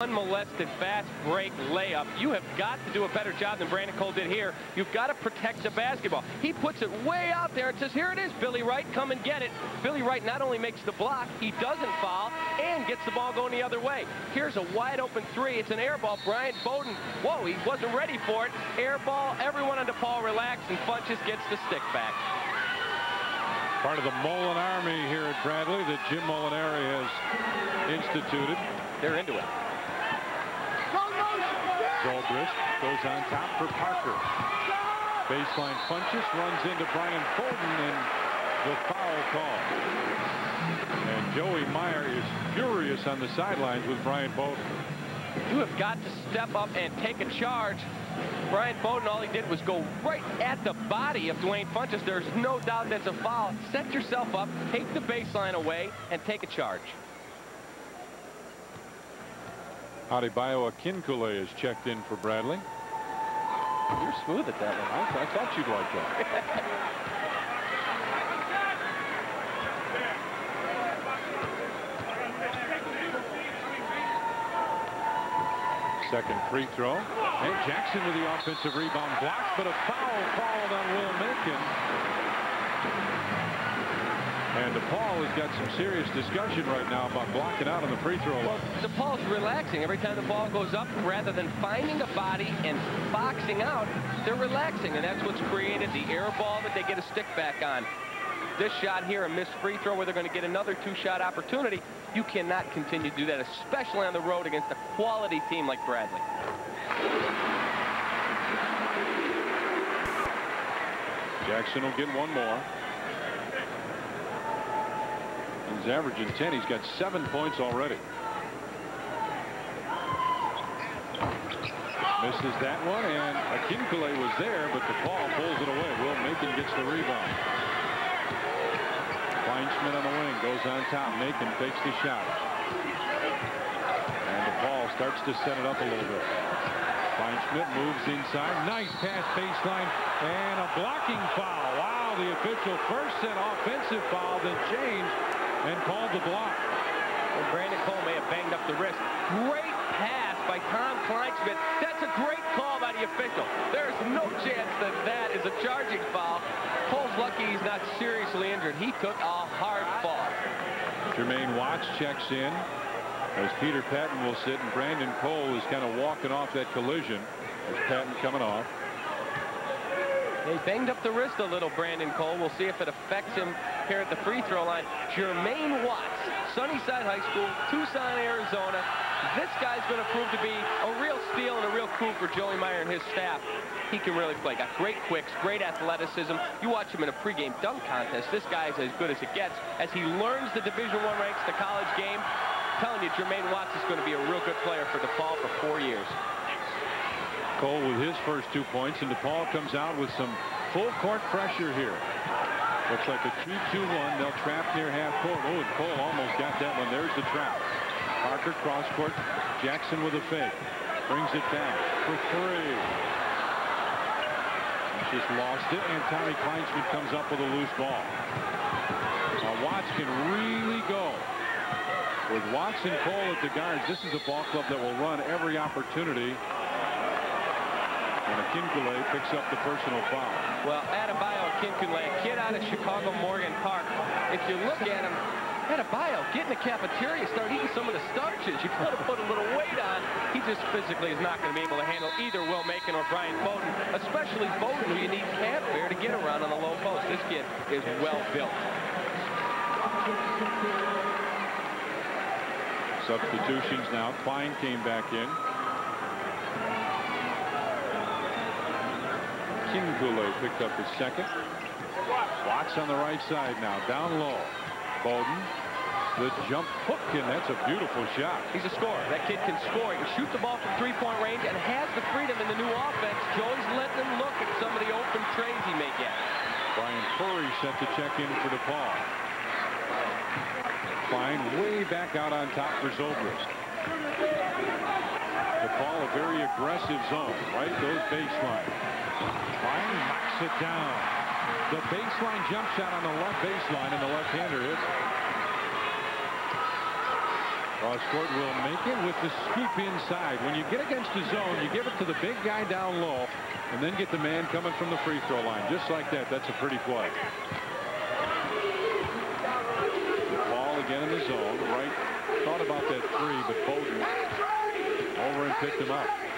unmolested fast break layup. You have got to do a better job than Brandon Cole did here. You've got to protect the basketball. He puts it way out there and says, here it is, Billy Wright, come and get it. Billy Wright not only makes the block, he doesn't foul, and gets the ball going the other way. Here's a wide open three. It's an air ball. Bryant Bowden, whoa, he wasn't ready for it. Air ball, everyone on DePaul relax, and Funchess gets the stick back. Part of the Mullen Army here at Bradley that Jim Molinari has instituted. They're into it. Zobrist goes on top for Parker. Baseline Funchess runs into Bryant Bowden and the foul call. And Joey Meyer is furious on the sidelines with Bryant Bowden. You have got to step up and take a charge. Bryant Bowden, all he did was go right at the body of Dwayne Funchess. There's no doubt that's a foul. Set yourself up, take the baseline away, and take a charge. Adebayo Akinkule is checked in for Bradley. You're smooth at that one. I, I thought you'd like that. Second free throw. And Jackson with the offensive rebound blocked, but a foul called on Will Macon. And DePaul has got some serious discussion right now about blocking out on the free throw line. Well, DePaul's relaxing. Every time the ball goes up, rather than finding a body and boxing out, they're relaxing. And that's what's created the air ball that they get a stick back on. This shot here, a missed free throw where they're going to get another two-shot opportunity. You cannot continue to do that, especially on the road against a quality team like Bradley. Jackson will get one more. He's averaging 10. He's got seven points already. Misses that one, and Akinkule was there, but the ball pulls it away. Will Macon gets the rebound. Kleinschmidt on the wing, goes on top. Macon takes the shot. And the ball starts to set it up a little bit. Kleinschmidt moves inside. Nice pass baseline, and a blocking foul. Wow, the official first said offensive foul, then changed and called the block. And Brandon Cole may have banged up the wrist. Great pass by Tom Kleinschmidt. That's a great call by the official. There's no chance that that is a charging foul. Cole's lucky he's not seriously injured. He took a hard fall. Jermaine Watts checks in as Peter Patton will sit and Brandon Cole is kind of walking off that collision as Patton coming off. He banged up the wrist a little, Brandon Cole. We'll see if it affects him here at the free throw line. Jermaine Watts, Sunnyside High School, Tucson, Arizona. This guy's going to prove to be a real steal and a real coup for Joey Meyer and his staff. He can really play. Got great quicks, great athleticism. You watch him in a pregame dunk contest. This guy's as good as it gets. As he learns the Division One ranks, the college game, I'm telling you, Jermaine Watts is going to be a real good player for DePaul for four years. Cole with his first two points, and DePaul comes out with some full court pressure here. Looks like a 3-2-1. They'll trap near half court. Oh, and Cole almost got that one. There's the trap. Parker cross court. Jackson with a fake. Brings it down for three. Just lost it, and Tommy Kleinschmidt comes up with a loose ball. Now Watts can really go. With Watts and Cole at the guards, this is a ball club that will run every opportunity and Akinkule picks up the personal foul. Well, Adebayo Akinkule, a kid out of Chicago Morgan Park. If you look at him, Adebayo, get in the cafeteria, start eating some of the starches. You've got to put a little weight on. He just physically is not going to be able to handle either Will Macon or Bryant Bowden, especially Bowden, who you need calf bear to get around on the low post. This kid is well built. Substitutions now. Klein came back in. Akinkule picked up his second. Watts on the right side now, down low. Bowden, the jump hook, and that's a beautiful shot. He's a scorer. That kid can score. He can shoot the ball from three-point range and has the freedom in the new offense. Joey's letting him look at some of the open trays he may get. Brian Furry set to check in for DePaul. Klein way back out on top for Zobrist. DePaul a very aggressive zone, right? Those baseline. Klein knocks it down. The baseline jump shot on the left baseline, and the left-hander hits Gordon will make it with the scoop inside. When you get against the zone, you give it to the big guy down low and then get the man coming from the free throw line. Just like that. That's a pretty play. Ball again in the zone. Right thought about that three, but Bowden over and picked him up.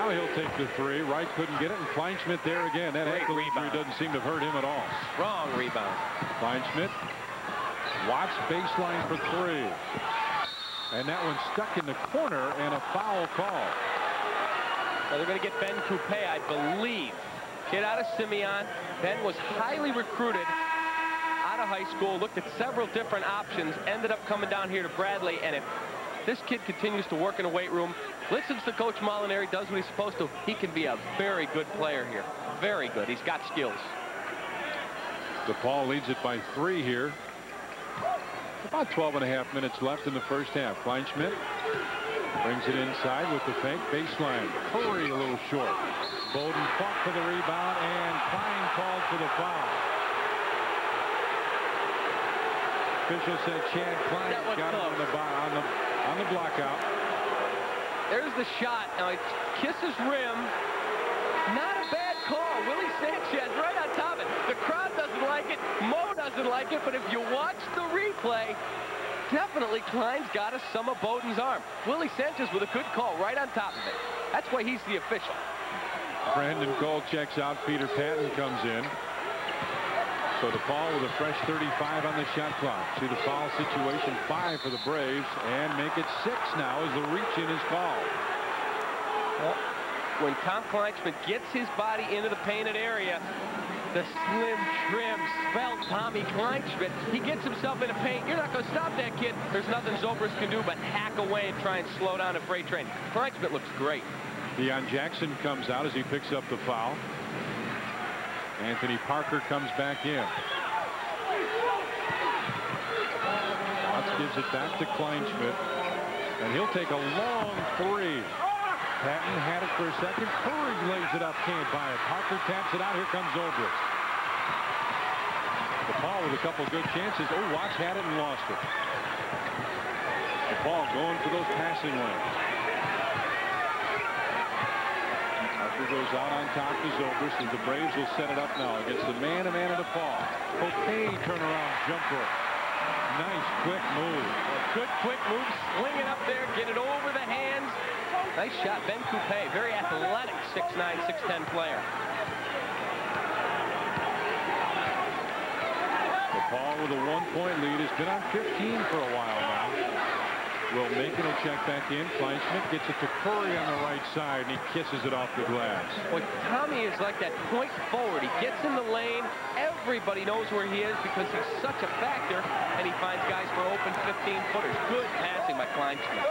Now he'll take the three. Wright couldn't get it, and Kleinschmidt there again. That ankle rebound. injury doesn't seem to have hurt him at all. Strong rebound. Kleinschmidt. Watts baseline for three. And that one stuck in the corner and a foul call. So they're going to get Ben Coupe, I believe. Kid out of Simeon. Ben was highly recruited out of high school, looked at several different options, ended up coming down here to Bradley, and if this kid continues to work in the weight room, listens to Coach Molinari, does what he's supposed to, he can be a very good player here. Very good. He's got skills. DePaul leads it by three here. About 12 and a half minutes left in the first half. Kleinschmidt brings it inside with the fake baseline. Curry a little short. Bowden fought for the rebound and Klein called for the foul. Official said Chad Klein got him on the, on the on the block out. There's the shot. Now it kisses rim. Not a bad call. Willie Sanchez right on top of it. The crowd doesn't like it. Mo doesn't like it. But if you watch the replay, definitely Klein's got a some of Bowden's arm. Willie Sanchez with a good call right on top of it. That's why he's the official. Brandon Cole checks out. Peter Patton comes in. So DePaul with a fresh 35 on the shot clock. See the foul situation, five for the Braves, and make it six now as the reach-in is called. When Tom Kleinschmidt gets his body into the painted area, the slim, trim, svelte Tommy Kleinschmidt, he gets himself in a paint. You're not going to stop that kid. There's nothing Zobrist can do but hack away and try and slow down a freight train. Kleinschmidt looks great. Deion Jackson comes out as he picks up the foul. Anthony Parker comes back in. Watts gives it back to Kleinschmidt. And he'll take a long three. Patton had it for a second. Curry lays it up, can't buy it. Parker taps it out. Here comes Zobrist. DePaul with a couple good chances. Oh, Watts had it and lost it. DePaul going for those passing lanes. Parker goes out on top to Zobrist as the Braves will set it up now against the man-to-man of DePaul. Okay, turnaround jumper. Nice quick move. Good quick move, sling it up there, get it over the hands. Nice shot, Ben Coupe, very athletic 6'9", 6'10 player. DePaul with a one-point lead has been on 15 for a while now. Will Macon will check back in. Kleinschmidt gets it to Curry on the right side, and he kisses it off the glass. Well, Tommy is like that point forward. He gets in the lane. Everybody knows where he is because he's such a factor, and he finds guys for open 15-footers. Good passing by Kleinschmidt.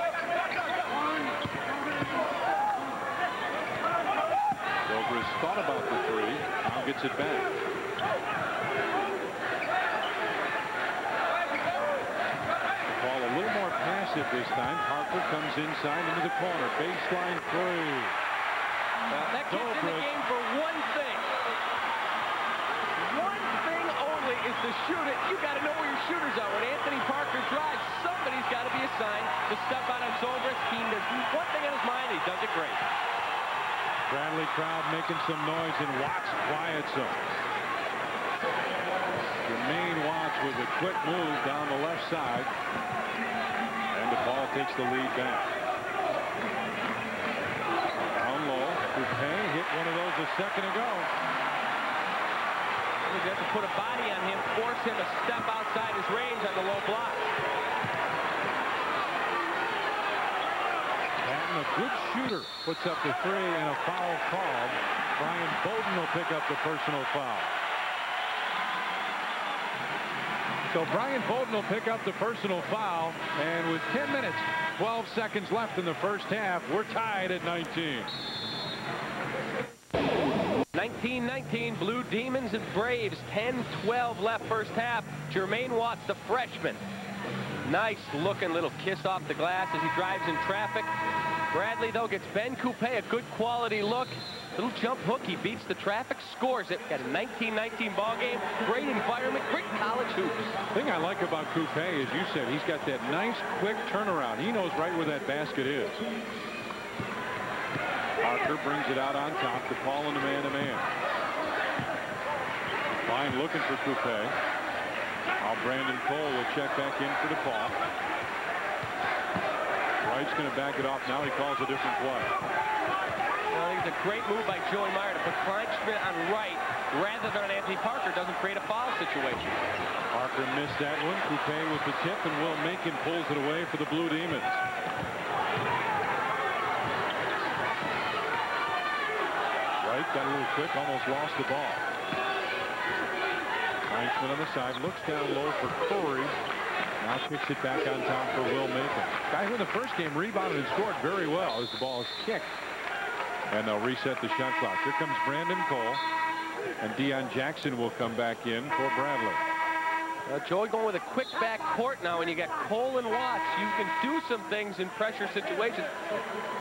Zobrist thought about the three. Now gets it back. DePaul a passive this time. Parker comes inside into the corner. Baseline three. That kid's in the game for one thing. One thing only is to shoot it. You got to know where your shooters are. When Anthony Parker drives, somebody's got to be assigned to step out on Zobrist. He does one thing in his mind. He does it great. Bradley crowd making some noise and Watts quiets them. Jermaine Watts with a quick move down the left side. And DePaul takes the lead back. Down low. Coupe hit one of those a second ago. You have to put a body on him, force him to step outside his range on the low block. Patton, a good shooter, puts up the three and a foul called. Bryant Bowden will pick up the personal foul. So Bryant Bowden will pick up the personal foul, and with 10 minutes, 12 seconds left in the first half, we're tied at 19. 19-19, Blue Demons and Braves, 10-12 left first half. Jermaine Watts, the freshman. Nice looking little kiss off the glass as he drives in traffic. Bradley, though, gets Ben Coupé a good quality look. Little jump hook. He beats the traffic, scores it. Got a 19-19 ball game. Great environment, great college hoops. The thing I like about Coupé, as you said, he's got that nice, quick turnaround. He knows right where that basket is. Parker brings it out on top. DePaul in the man-to-man. Fine looking for Coupé. Now Brandon Cole will check back in for DePaul. Wright's going to back it off now. He calls a different play. I think it's a great move by Joey Meyer to put Kleinschmidt on Wright rather than on Anthony Parker. Doesn't create a foul situation. Parker missed that one. Coupé with the tip, and Will Macon pulls it away for the Blue Demons. Right got a little quick, almost lost the ball. Kleinschmidt on the side, looks down low for Corey. Now kicks it back on top for Will Macon. Guy who in the first game rebounded and scored very well as the ball is kicked. And they'll reset the shot clock. Here comes Brandon Cole. And Deion Jackson will come back in for Bradley. Uh, Joey going with a quick back court now, and you got Cole and Watts. You can do some things in pressure situations.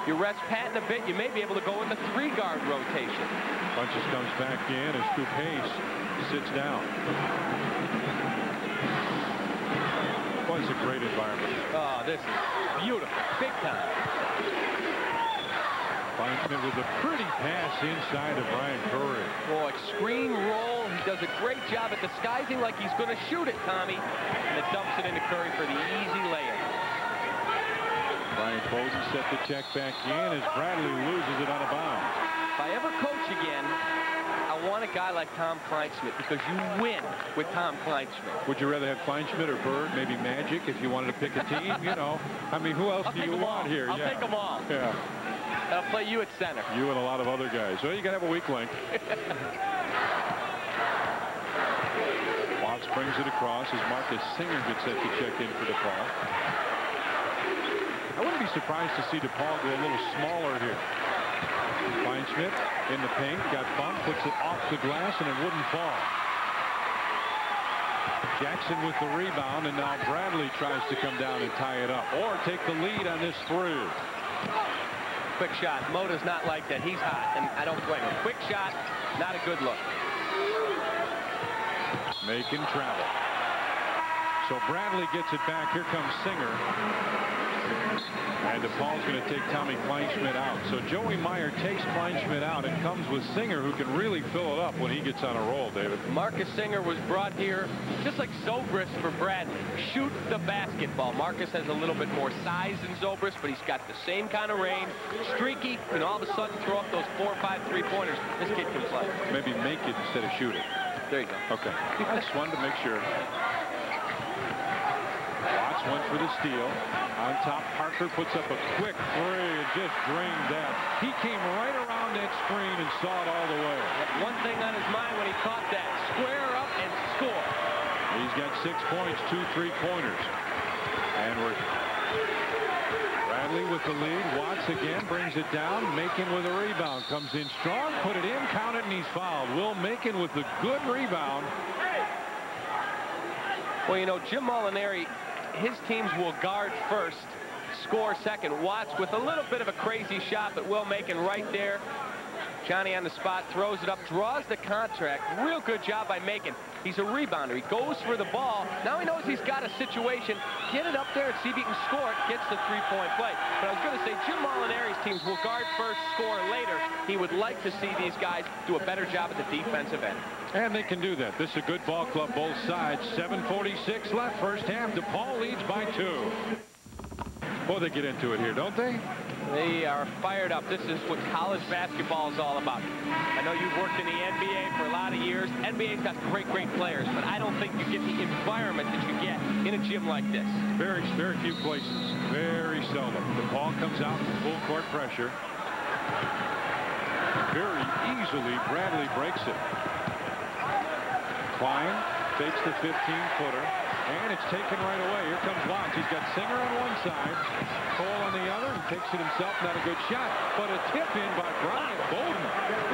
You rest Patton a bit, you may be able to go in the three-guard rotation. Funchess comes back in as Coupé sits down. It's a great environment. Oh, this is beautiful. Big time. Kleinschmidt with a pretty pass inside of Brian Curry. Boy, screen roll. He does a great job at disguising like he's going to shoot it, Tommy. And it dumps it into Curry for the easy layup. Brian Posey set the check back in as Bradley loses it out of bounds. If I ever coach again, I want a guy like Tom Kleinschmidt because you win with Tom Kleinschmidt. Would you rather have Kleinschmidt or Bird, maybe Magic if you wanted to pick a team? you know, I mean, who else I'll do you want all. here? I'll yeah. take them all. Yeah, I'll play you at center. you and a lot of other guys. So you got to have a weak link. Watts brings it across as Marcus Singer gets set to check in for DePaul. I wouldn't be surprised to see DePaul go a little smaller here. Kleinschmidt in the paint, got bumped, puts it off the glass, and it wouldn't fall. Jackson with the rebound, and now Bradley tries to come down and tie it up, or take the lead on this three. Quick shot. Mo does not like that. He's hot, and I don't blame him. Quick shot, not a good look. Making travel. So Bradley gets it back. Here comes Singer. And DePaul's going to take Tommy Kleinschmidt out. So Joey Meyer takes Kleinschmidt out and comes with Singer, who can really fill it up when he gets on a roll, David. Marcus Singer was brought here just like Zobrist for Bradley. Shoot the basketball. Marcus has a little bit more size than Zobrist, but he's got the same kind of range. Streaky, and all of a sudden throw up those four or five three-pointers. This kid can play. Maybe make it instead of shoot it. There you go. Okay. I just wanted to make sure. Went for the steal. On top, Parker puts up a quick three and just drained that. He came right around that screen and saw it all the way. One thing on his mind when he caught that, square up and score. He's got six points, two three-pointers. And we're Bradley with the lead. Watts again brings it down. Macon with a rebound. Comes in strong, put it in, count it, and he's fouled. Will Macon with the good rebound. Well, you know, Jim Molinari, his teams will guard first, score second. Watts with a little bit of a crazy shot, but Will make Macon right there. Johnny on the spot, throws it up, draws the contract. Real good job by Macon. He's a rebounder. He goes for the ball. Now he knows he's got a situation. Get it up there and see if he can score it. Gets the three-point play. But I was going to say, Jim Molinari's teams will guard first, score later. He would like to see these guys do a better job at the defensive end. And they can do that. This is a good ball club, both sides. 7.46 left, first half. DePaul leads by two. Boy, they get into it here, don't they? They are fired up. This is what college basketball is all about. I know you've worked in the NBA for a lot of years. NBA's got great, great players, but I don't think you get the environment that you get in a gym like this. Very, very few places. Very seldom. The ball comes out in full court pressure. Very easily, Bradley breaks it. Klein fakes the 15-footer, and it's taken right away. Here comes Watts. He's got Singer on one side, Cole on the other, and takes it himself. Not a good shot, but a tip in by Brian Bowden.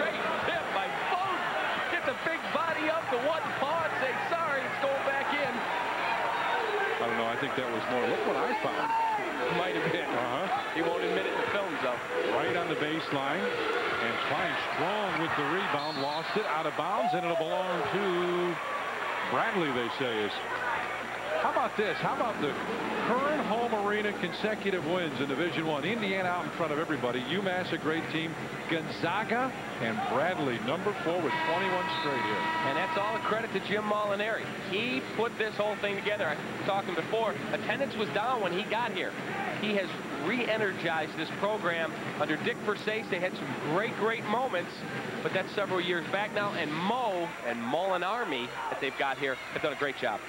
Great tip by Bowden. Get the big body up to one paw and say, sorry, it's going back in. I don't know. I think that was more. Look what I found. Might have been. Uh-huh. He won't admit it in the film, though. Right on the baseline. And Klein strong with the rebound. Lost it out of bounds, and it'll belong to Bradley, they say, is how about this? How about the current home arena consecutive wins in Division One? Indiana out in front of everybody. UMass a great team. Gonzaga and Bradley number four with 21 straight here. And that's all a credit to Jim Molinari. He put this whole thing together. I was talking before. Attendance was down when he got here. He has re-energized this program under Dick Versace. They had some great, great moments, but that's several years back now. And Mo and Molinari that they've got here have done a great job.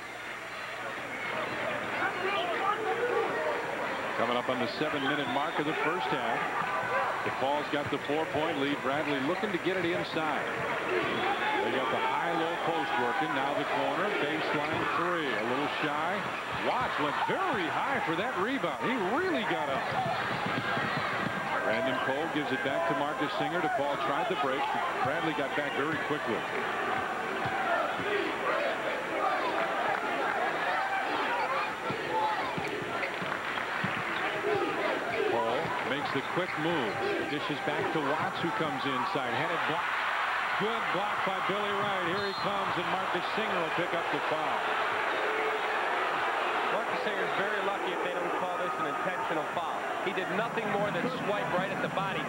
Coming up on the seven-minute mark of the first half. DePaul's got the four-point lead. Bradley looking to get it inside. They got the high-low post working. Now the corner. Baseline three. A little shy. Went very high for that rebound. He really got up. Brandon Cole gives it back to Marcus Singer. DePaul tried the break. Bradley got back very quickly. makes the quick move. Dishes back to Watts, who comes inside. Headed block. Good block by Billy Wright. Here he comes, and Marcus Singer will pick up the foul. Marcus Singer is very lucky if they don't call this an intentional foul. He did nothing more than swipe right at the body.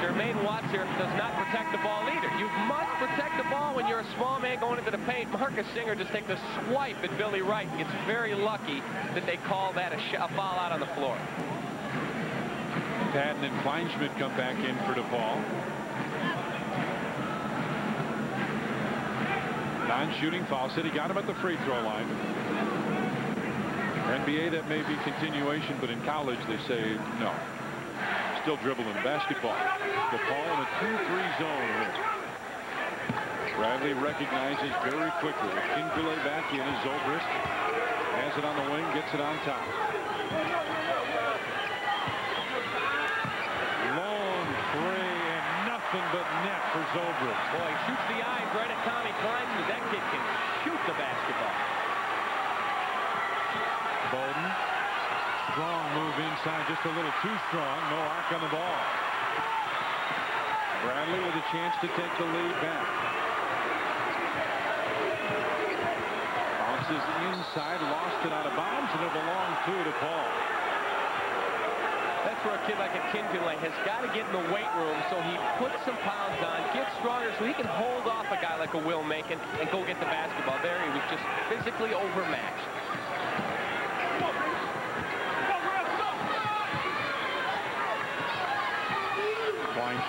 Jermaine Watts here does not protect the ball either. You must protect the ball when you're a small man going into the paint. Marcus Singer just takes a swipe at Billy Wright. It's very lucky that they call that a, a foul out on the floor. Patton and Kleinschmidt come back in for DePaul. Non-shooting foul. Said he got him at the free throw line. NBA, that may be continuation, but in college, they say no. Still dribbling basketball. DePaul in a 2-3 zone. Bradley recognizes very quickly. Kingbule back in as Zobrist has it on the wing, gets it on top. nothing but net for Zobrist. Boy, shoots the eyes right at Tommy Klein. That kid can shoot the basketball. Bowden. Strong move inside, just a little too strong. No arc on the ball. Bradley with a chance to take the lead back. Bounces inside, lost it out of bounds, and it belonged to Paul. that's where a kid like a Kingbule has got to get in the weight room so he puts some pounds on, gets stronger so he can hold off a guy like a Will Macon and go get the basketball. There he was just physically overmatched.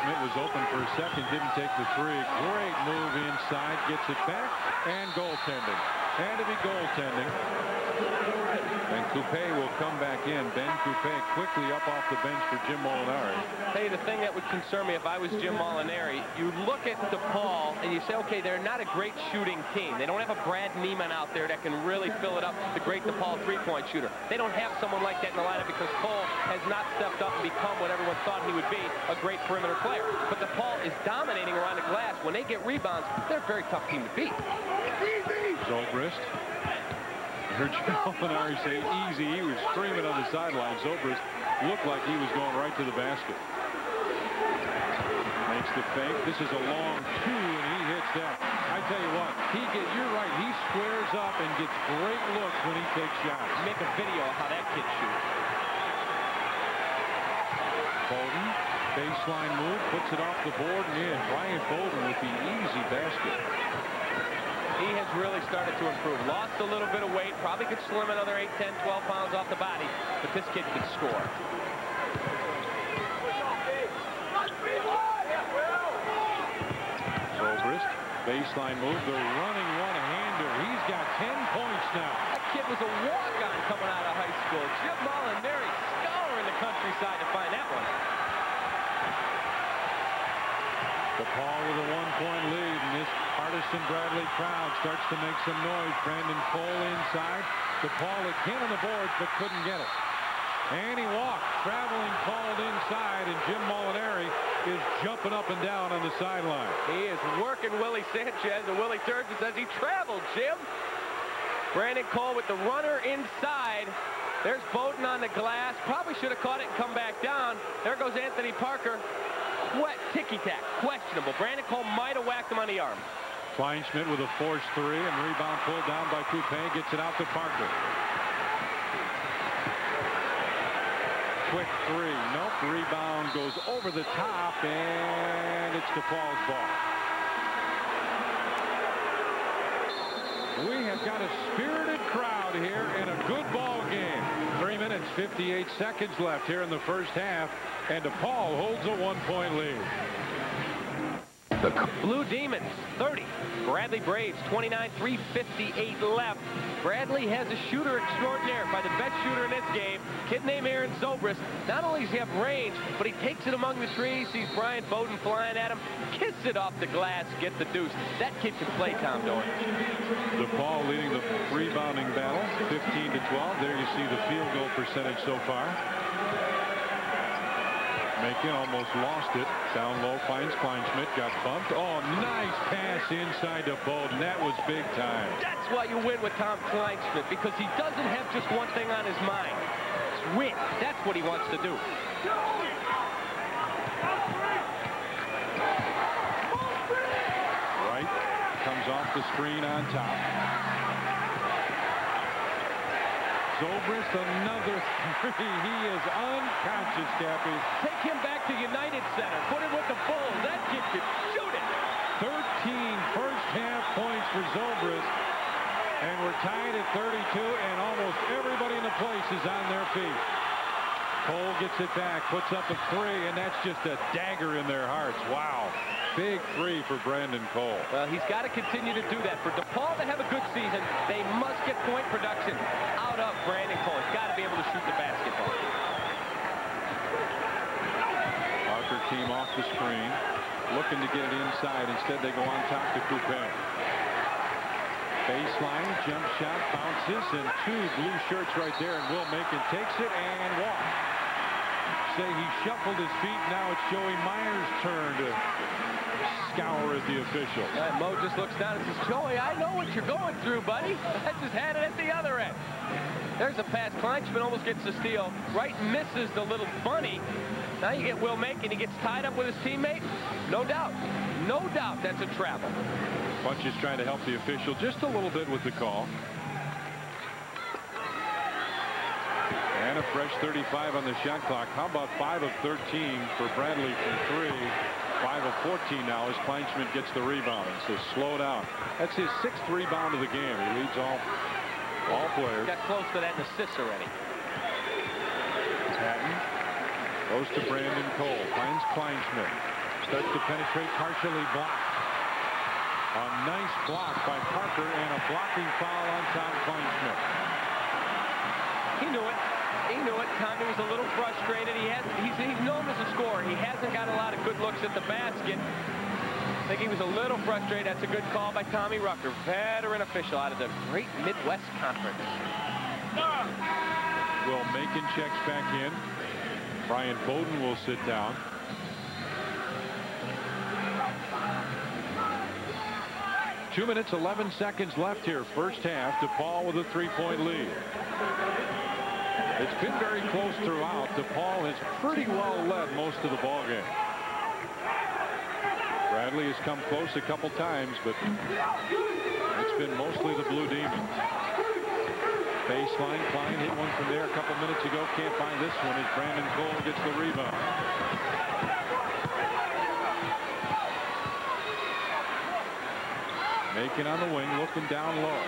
Schmidt was open for a second, didn't take the three. Great move inside, gets it back, and goaltending. And to be goaltending. And Coupe will come back in. Ben Coupe quickly up off the bench for Jim Molinari. Hey, the thing that would concern me if I was Jim Molinari, you look at DePaul and you say, okay, they're not a great shooting team. They don't have a Brad Neiman out there that can really fill it up, the great DePaul three-point shooter. They don't have someone like that in the lineup because Cole has not stepped up and become what everyone thought he would be, a great perimeter player. But DePaul is dominating around the glass. When they get rebounds, they're a very tough team to beat. Zobrist Molinari say easy. He was screaming on the sidelines. Zobrist looked like he was going right to the basket. Makes the fake. This is a long two, and he hits that. I tell you what, he get. You're right. He squares up and gets great looks when he takes shots. Make a video of how that kid shoots. Bowden, baseline move, puts it off the board and in. Bryant Bowden with the easy basket he has really started to improve. Lost a little bit of weight, probably could slim another 8, 10, 12 pounds off the body, but this kid can score. Zobrist, baseline move, the running one-hander. He's got 10 points now. That kid was a walk-on coming out of high school. Jim Molinari scouring the countryside to find that one. DePaul with a one-point lead, and this Hardison Bradley crowd starts to make some noise. Brandon Cole inside. DePaul again on the boards, but couldn't get it. And he walked, traveling called inside, and Jim Molinari is jumping up and down on the sideline. He is working Willie Sanchez, and Willie turns and says he traveled, Jim. Brandon Cole with the runner inside. There's Bowden on the glass. Probably should have caught it and come back down. There goes Anthony Parker. What ticky-tack, questionable. Brandon Cole might have whacked him on the arm. Kleinschmidt with a forced three and rebound pulled down by Coupe. Gets it out to Parker. Quick three. Nope. Rebound goes over the top and it's DePaul's ball. We have got a spirited crowd here and a good ball game. Three minutes, 58 seconds left here in the first half, and DePaul holds a one-point lead. The Blue Demons, 30. Bradley Braves, 29, 358 left. Bradley has a shooter extraordinaire by the best shooter in this game, kid named Aaron Zobrist. Not only does he have range, but he takes it among the trees, sees Bryant Bowden flying at him, kiss it off the glass, get the deuce. That kid can play, Tom Doran. DePaul leading the rebounding battle, 15 to 12. There you see the field goal percentage so far. Macon almost lost it. Down low finds Kleinschmidt. Got bumped. Oh, nice pass inside to Bowden. That was big time. That's why you win with Tom Kleinschmidt, because he doesn't have just one thing on his mind. It's win. That's what he wants to do. Right. Comes off the screen on top. Zobrist, another three. He is unconscious, Cappy. Take him back to United Center. Put him with the Bulls. That kid can shoot it. 13 first half points for Zobrist. And we're tied at 32, and almost everybody in the place is on their feet. Cole gets it back, puts up a three, and that's just a dagger in their hearts. Wow. Big three for Brandon Cole. Well, he's got to continue to do that. For DePaul to have a good season, they must get point production out of Brandon Cole. He's got to be able to shoot the basketball. Parker team off the screen, looking to get it inside. Instead, they go on top to Coupe. Baseline, jump shot, bounces, and two blue shirts right there, and Will Macon takes it and walks. Say he shuffled his feet. Now it's Joey Meyer's turn to scour at the official. Uh, Mo just looks down and says, Joey, I know what you're going through, buddy. I just had it at the other end. There's a pass. Kleinschmidt almost gets the steal. Wright misses the little bunny. Now you get Will Macon. He gets tied up with his teammate. No doubt. No doubt that's a travel. Bunch is trying to help the official just a little bit with the call. And a fresh 35 on the shot clock. How about 5 of 13 for Bradley from 3. 5 of 14 now as Kleinschmidt gets the rebound. So slow down. That's his sixth rebound of the game. He leads all, all players. Got close to that in assists already. Patton goes to Brandon Cole. Finds Kleinschmidt. Starts to penetrate partially blocked. A nice block by Parker and a blocking foul on Tom Kleinschmidt. He knew it. He knew it. Tommy was a little frustrated. He has he's, he's known as a scorer. He hasn't got a lot of good looks at the basket. I think he was a little frustrated. That's a good call by Tommy Rucker, veteran official out of the great Midwest Conference. Will Macon checks back in. Bryant Bowden will sit down. Two minutes, 11 seconds left here. First half. DePaul with a three-point lead. It's been very close throughout. DePaul has pretty well led most of the ball game. Bradley has come close a couple times, but it's been mostly the Blue Demons. Baseline, Klein hit one from there a couple minutes ago. Can't find this one as Brandon Cole gets the rebound. Macon on the wing, looking down low.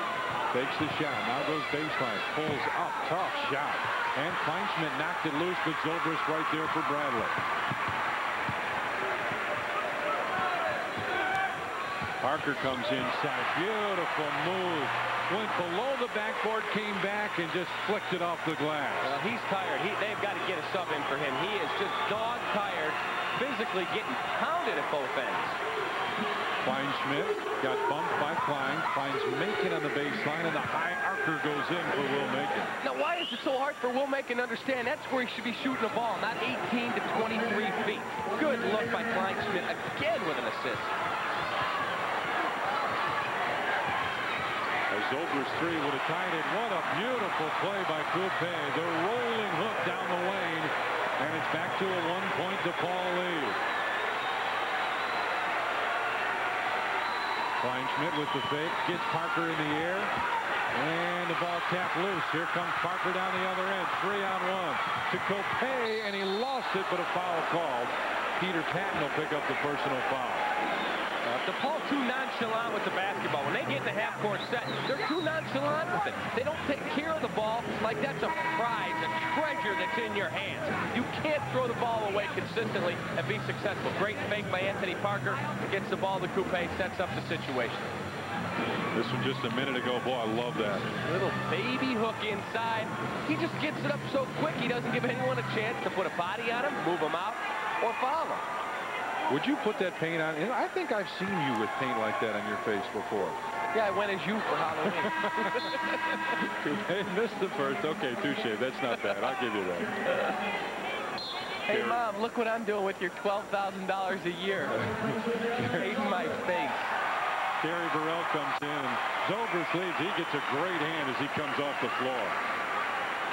Takes the shot. Now goes baseline. Pulls up. Tough shot. And Kleinschmidt knocked it loose, but Zobrist right there for Bradley. Parker comes inside. Beautiful move. Went below the backboard, came back, and just flicked it off the glass. Well, he's tired. He, they've got to get a sub in for him. He is just dog tired, physically getting pounded at both ends. Kleinschmidt got bumped by Klein. Finds Macon on the baseline, and the high archer goes in for Will Macon. Now, why is it so hard for Will Macon to understand? That's where he should be shooting the ball, not 18 to 23 feet. Good look by Kleinschmidt again with an assist. As Zobrist three would have tied it. What a beautiful play by Coupe. The rolling hook down the lane. And it's back to a one-point DePaul lead. Kleinschmidt with the fake. Gets Parker in the air. And the ball tapped loose. Here comes Parker down the other end. Three on one to Coupe, and he lost it, but a foul called. Peter Patton will pick up the personal foul. DePaul too nonchalant with the basketball. When they get in the half-court set, they're too nonchalant with it. They don't take care of the ball like that's a prize, a treasure that's in your hands. You can't throw the ball away consistently and be successful. Great fake by Anthony Parker. Gets the ball to Coupe, sets up the situation. This one just a minute ago. Boy, I love that. Little baby hook inside. He just gets it up so quick he doesn't give anyone a chance to put a body on him, move him out, or foul him. Would you put that paint on? I think I've seen you with paint like that on your face before. Yeah, I went as you for Halloween. hey, missed the first. Okay, touche. That's not bad. I'll give you that. Hey, Mom, look what I'm doing with your $12,000 a year. Hating my face. Gary Burrell comes in, and Zobrist leads. He gets a great hand as he comes off the floor.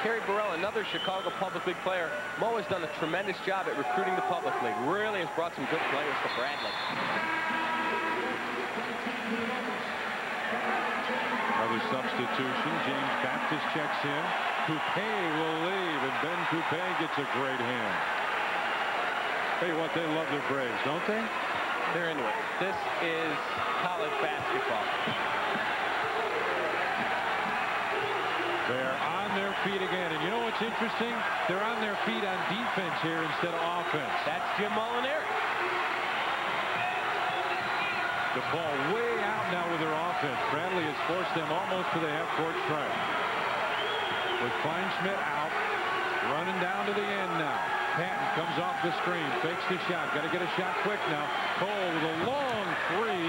Kerry Burrell, another Chicago Public League player. Mo has done a tremendous job at recruiting the Public League. Really has brought some good players to Bradley. Another substitution. James Baptist checks in. Coupe will leave, and Ben Coupe gets a great hand. Hey, what, they love their Braves, don't they? They're into it. This is college basketball. They're on their feet again. And you know what's interesting? They're on their feet on defense here instead of offense. That's Jim Molinari. The ball way out now with their offense. Bradley has forced them almost to the half-court stripe. With Kleinschmidt out, running down to the end now. Patton comes off the screen, fakes the shot. Got to get a shot quick now. Cole with a long three.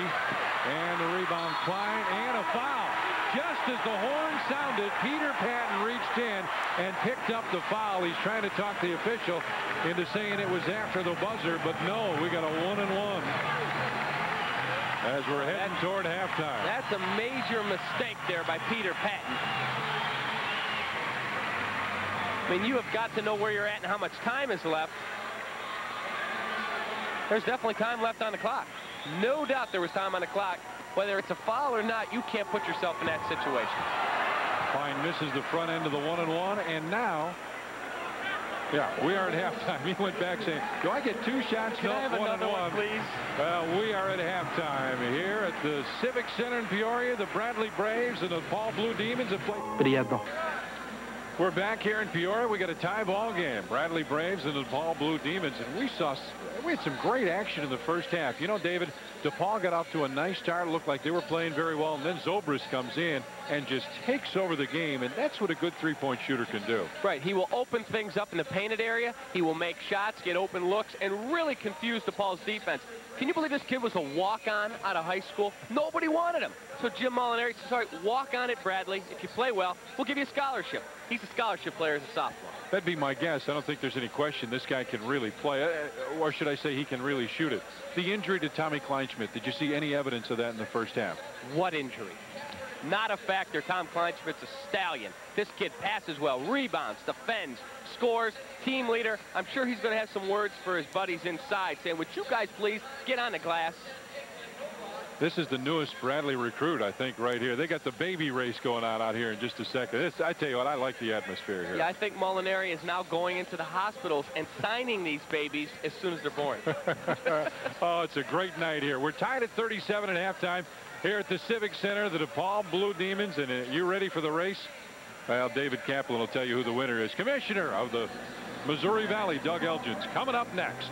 And the rebound, Klein, and a foul. Just as the horn sounded, Peter Patton reached in and picked up the foul. He's trying to talk the official into saying it was after the buzzer, but no, we got a one and one as we're heading that's, toward halftime. That's a major mistake there by Peter Patton. I mean, you have got to know where you're at and how much time is left. There's definitely time left on the clock. No doubt there was time on the clock. Whether it's a foul or not, you can't put yourself in that situation. Fine misses the front end of the one and one, and now, yeah, we are at halftime. He went back saying, "Do I get two shots? Can no, I have one another one, one, please?" Well, we are at halftime here at the Civic Center in Peoria. The Bradley Braves and DePaul Blue Demons have played. We're back here in Peoria. We got a tie ball game. Bradley Braves and DePaul Blue Demons. And we saw we had some great action in the first half. You know, David, DePaul got off to a nice start. Looked like they were playing very well. And then Zobrist comes in and just takes over the game. And that's what a good three-point shooter can do. Right. He will open things up in the painted area. He will make shots, get open looks, and really confuse DePaul's defense. Can you believe this kid was a walk-on out of high school? Nobody wanted him. So Jim Molinari said, sorry, walk on it, Bradley. If you play well, we'll give you a scholarship. He's a scholarship player as a sophomore. That'd be my guess. I don't think there's any question this guy can really play, uh, or should I say he can really shoot it. The injury to Tommy Kleinschmidt, did you see any evidence of that in the first half? What injury? Not a factor. Tom Kleinschmidt's a stallion. This kid passes well, rebounds, defends, scores, team leader. I'm sure he's going to have some words for his buddies inside saying, would you guys please get on the glass? This is the newest Bradley recruit, I think, right here. They got the baby race going on out here in just a second. This, I tell you what, I like the atmosphere here. Yeah, I think Molinari is now going into the hospitals and signing these babies as soon as they're born. oh, it's a great night here. We're tied at 37 at halftime here at the Civic Center, the DePaul Blue Demons. And uh, you ready for the race? Well, David Kaplan will tell you who the winner is. Commissioner of the Missouri Valley, Doug Elgins, coming up next.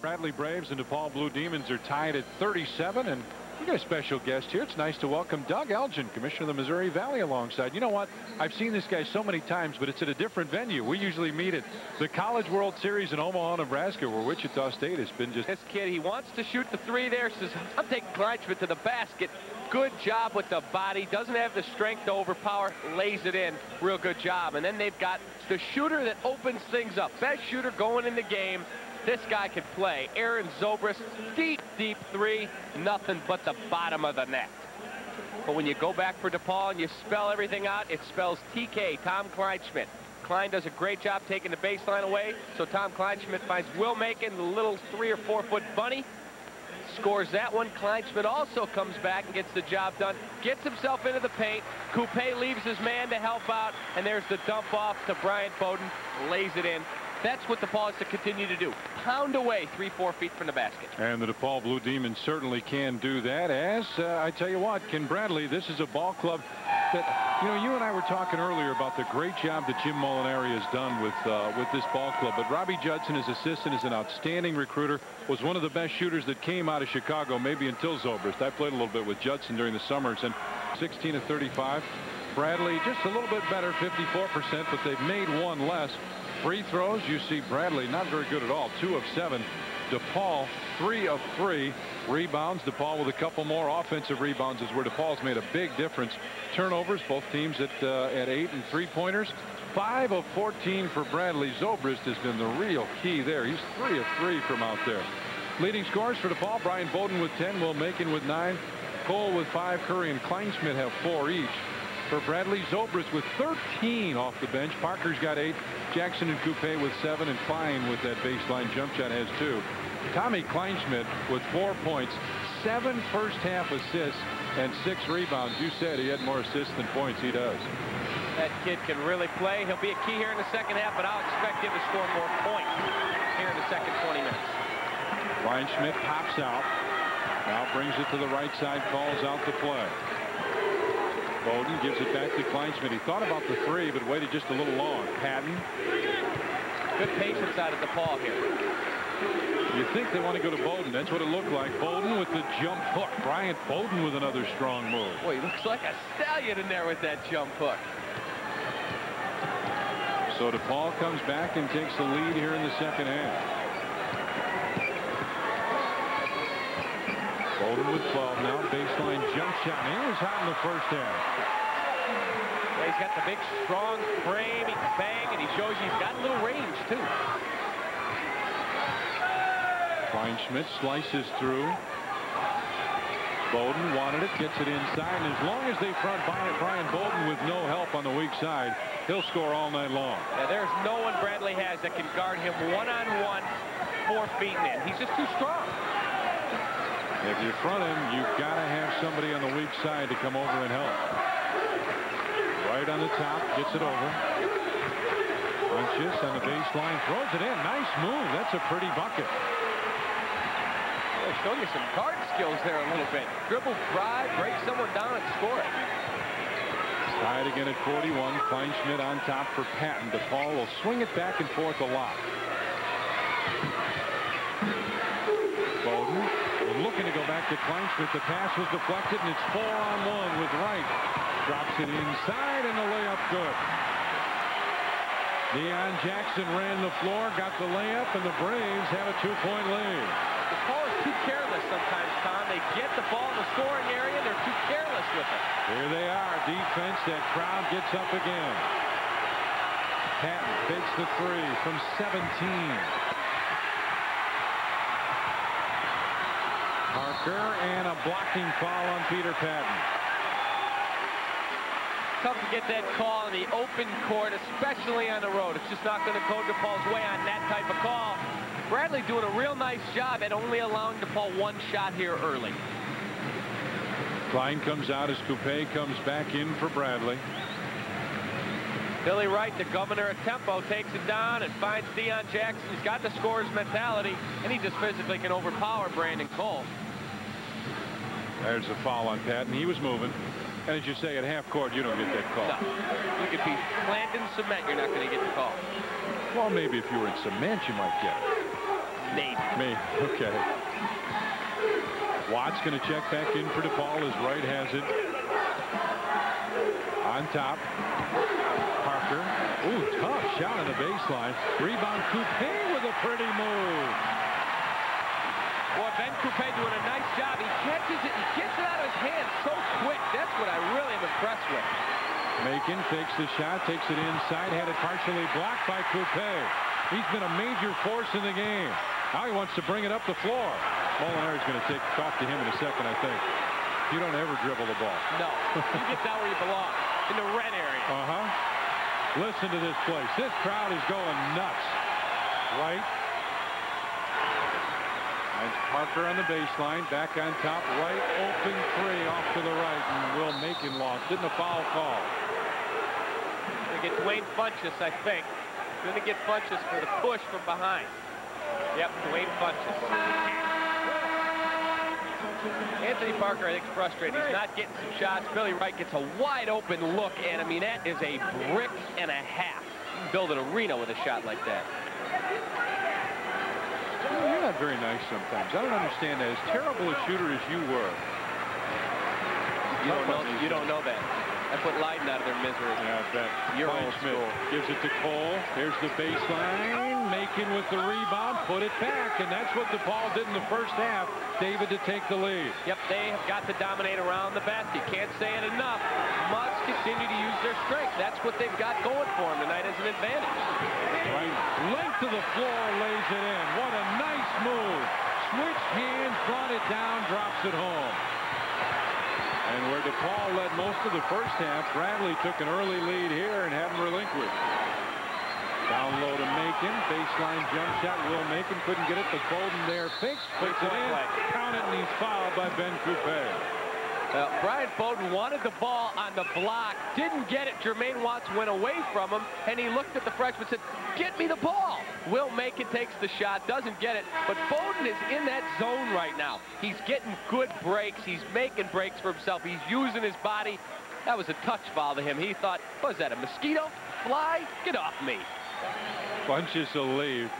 Bradley Braves and DePaul Blue Demons are tied at 37 and we got a special guest here. It's nice to welcome Doug Elgin, Commissioner of the Missouri Valley alongside. You know what? I've seen this guy so many times, but it's at a different venue. We usually meet at the College World Series in Omaha, Nebraska, where Wichita State has been just... This kid, he wants to shoot the three there. Says, I'm taking Kleinschmidt to the basket. Good job with the body. Doesn't have the strength to overpower. Lays it in. Real good job. And then they've got the shooter that opens things up. Best shooter going in the game. This guy can play. Aaron Zobrist, deep, deep three. Nothing but the bottom of the net. But when you go back for DePaul and you spell everything out, it spells TK, Tom Kleinschmidt. Klein does a great job taking the baseline away, so Tom Kleinschmidt finds Will Macon, the little three or four foot bunny, scores that one. Kleinschmidt also comes back and gets the job done, gets himself into the paint. Coupe leaves his man to help out, and there's the dump off to Bryant Bowden, lays it in. That's what DePaul has to continue to do. Pound away three, four feet from the basket. And the DePaul Blue Demons certainly can do that. As uh, I tell you what, Ken Bradley, this is a ball club that, you know, you and I were talking earlier about the great job that Jim Molinari has done with uh, with this ball club. But Robbie Judson, his assistant, is an outstanding recruiter, was one of the best shooters that came out of Chicago, maybe until Zobrist. I played a little bit with Judson during the summers, and 16 of 35. Bradley just a little bit better, 54%, but they've made one less. Free throws, you see Bradley not very good at all. Two of seven. DePaul, three of three. Rebounds, DePaul with a couple more offensive rebounds is where DePaul's made a big difference. Turnovers, both teams at, uh, at eight and three-pointers. Five of 14 for Bradley. Zobrist has been the real key there. He's three of three from out there. Leading scores for DePaul, Bryant Bowden with 10, Will Macon with nine, Cole with five, Curry and Kleinschmidt have four each for Bradley. Zobrist with 13 off the bench. Parker's got eight. Jackson and Coupe with seven. And Klein with that baseline jump shot has two. Tommy Kleinschmidt with four points, seven first half assists, and six rebounds. You said he had more assists than points. He does. That kid can really play. He'll be a key here in the second half, but I'll expect him to score more points here in the second 20 minutes. Kleinschmidt pops out. Now brings it to the right side, calls out the play. Bowden gives it back to Kleinschmidt. He thought about the three, but waited just a little long. Patton. Good patience out of DePaul here. You think they want to go to Bowden. That's what it looked like. Bowden with the jump hook. Bryant Bowden with another strong move. Boy, he looks like a stallion in there with that jump hook. So DePaul comes back and takes the lead here in the second half. Bowden with 12 now. Baseline jump shot. He was hot in the first half. Yeah, he's got the big, strong frame. He can bang, and he shows he's got a little range, too. Kleinschmidt slices through. Bowden wanted it, gets it inside, and as long as they front by Bryant Bowden with no help on the weak side, he'll score all night long. Yeah, there's no one Bradley has that can guard him one-on-one, -on -one, four feet in. He's just too strong. If you front him, you've got to have somebody on the weak side to come over and help. Right on the top, gets it over. Funchess on the baseline, throws it in. Nice move. That's a pretty bucket. Well, show you some guard skills there a little bit. Dribble, drive, break someone down, and score it. Tied again at 41. Kleinschmidt on top for Patton. DePaul will swing it back and forth a lot. Looking to go back to Kleinschmidt. The pass was deflected, and it's four on one with Wright. Drops it inside, and the layup good. Deon Jackson ran the floor, got the layup, and the Braves have a two-point lead. The ball is too careless sometimes, Tom. They get the ball in the scoring area, and they're too careless with it. Here they are. Defense. That crowd gets up again. Patton takes the three from 17. Parker and a blocking foul on Peter Patton. Tough to get that call in the open court, especially on the road. It's just not going to go DePaul's way on that type of call. Bradley doing a real nice job at only allowing DePaul one shot here early. Klein comes out as Coupe comes back in for Bradley. Billy Wright, the governor of tempo, takes it down and finds Deon Jackson. He's got the scorer's mentality, and he just physically can overpower Brandon Cole. There's a foul on Patton. He was moving. And as you say, at half court, you don't get that call. No. You could be planted in cement, you're not going to get the call. Well, maybe if you were in cement, you might get it. Maybe. Maybe. Okay. Watts going to check back in for DePaul as Wright has it. On top. Ooh, tough shot on the baseline. Rebound Coupe with a pretty move. Boy, Ben Coupe doing a nice job. He catches it. He gets it out of his hands so quick. That's what I really am impressed with. Macon takes the shot, takes it inside, had it partially blocked by Coupe. He's been a major force in the game. Now he wants to bring it up the floor. Molinari's going to take talk to him in a second, I think. You don't ever dribble the ball. No. You get down where you belong, in the red area. Uh-huh. Listen to this place. This crowd is going nuts. Right. And Parker on the baseline. Back on top. Right. Open three off to the right. And Will Macon lost. Didn't a foul call. They get Dwayne Funchess, I think. Going to get Funchess for the push from behind. Yep, Duane Funchess. Anthony Parker, I think, is frustrated. He's not getting some shots. Billy Wright gets a wide open look, and I mean, that is a brick and a half. You can build an arena with a shot like that. You're not very nice sometimes. I don't understand that. As terrible a shooter as you were. You don't know, you don't know that. I put Leyden out of their misery. Yeah, I bet. Old school. gives it to Cole. Here's the baseline. Macon with the rebound. Put it back. And that's what DePaul did in the first half. David to take the lead. Yep, they have got to dominate around the basket. Can't say it enough. Must continue to use their strength. That's what they've got going for them tonight as an advantage. Right. Length of the floor lays it in. What a nice move. Switch hands, brought it down, drops it home. And where DePaul led most of the first half, Bradley took an early lead here and hadn't relinquished. Down low to Macon. Baseline jump shot. Will Macon couldn't get it, but Bowden there fakes, puts it in. Count it, and he's fouled by Ben Coupe. Uh, Bryant Bowden wanted the ball on the block, didn't get it. Jermaine Watts went away from him, and he looked at the freshman and said, get me the ball. Will Macon takes the shot, doesn't get it, but Bowden is in that zone right now. He's getting good breaks. He's making breaks for himself. He's using his body. That was a touch foul to him. He thought, what is that, a mosquito? Fly? Get off me. Funchess will leave.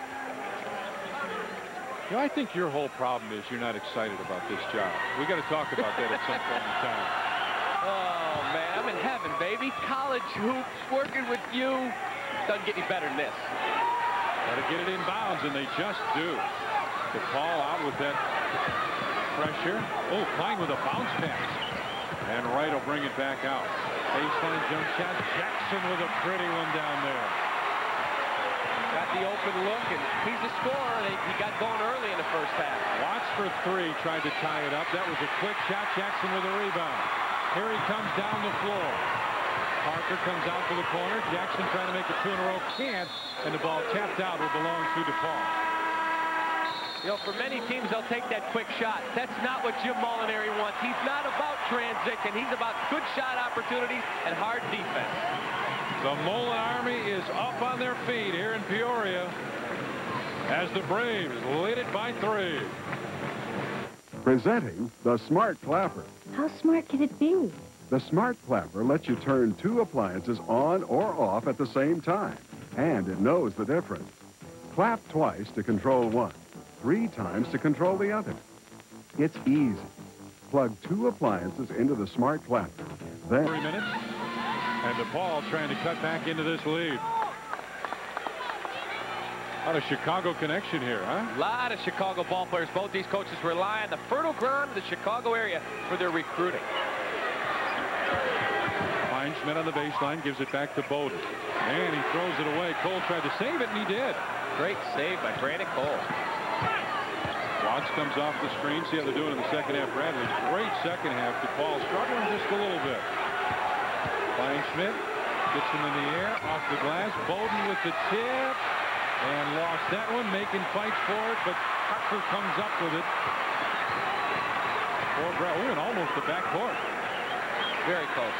You know, I think your whole problem is you're not excited about this job. We got to talk about that at some point in time. Oh, man, I'm in heaven, baby. College hoops, working with you. Doesn't get any better than this. Got to get it in bounds, and they just do. The DePaul out with that pressure. Oh, Klein with a bounce pass. And Wright will bring it back out. Baseline jump shot. Jackson with a pretty one down there. Got the open look, and he's a scorer. He got going early in the first half. Watts for three, tried to tie it up. That was a quick shot. Jackson with a rebound. Here he comes down the floor. Parker comes out to the corner. Jackson trying to make it two in a row. Can't. And the ball tapped out will belong to DePaul. You know, for many teams, they'll take that quick shot. That's not what Jim Molinari wants. He's not about transition. He's about good shot opportunities and hard defense. The Mullen Army is up on their feet here in Peoria as the Braves lead it by three. Presenting the Smart Clapper. How smart can it be? The Smart Clapper lets you turn two appliances on or off at the same time, and it knows the difference. Clap twice to control one, three times to control the other. It's easy. Plug two appliances into the Smart Clapper. Three Then minutes. And DePaul trying to cut back into this lead. A lot of Chicago connection here, huh? A lot of Chicago ball players. Both these coaches rely on the fertile ground of the Chicago area for their recruiting. Schmidt on the baseline, gives it back to Bowden. And he throws it away. Cole tried to save it, and he did. Great save by Brandon Cole. Watts comes off the screen. See how they're doing in the second half. Bradley, great second half. DePaul struggling just a little bit. Kleinschmidt gets him in the air, off the glass. Bowden with the tip. And lost that one. Macon fights for it, but Parker comes up with it. For Brad. Ooh, and almost the back court. Very close.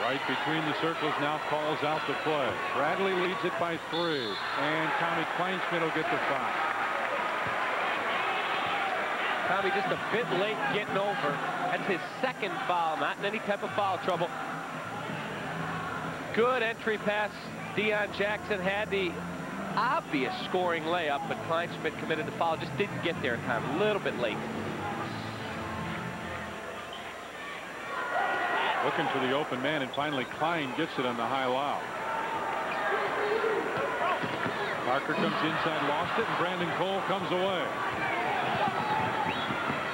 Right between the circles now calls out the play. Bradley leads it by three. And Tommy Kleinschmidt will get the five. Tommy just a bit late getting over. That's his second foul, not in any type of foul trouble. Good entry pass. Deion Jackson had the obvious scoring layup, but Kleinschmidt committed the foul. Just didn't get there in time. A little bit late. Looking for the open man, and finally Klein gets it on the high low. Parker comes inside, lost it, and Brandon Cole comes away.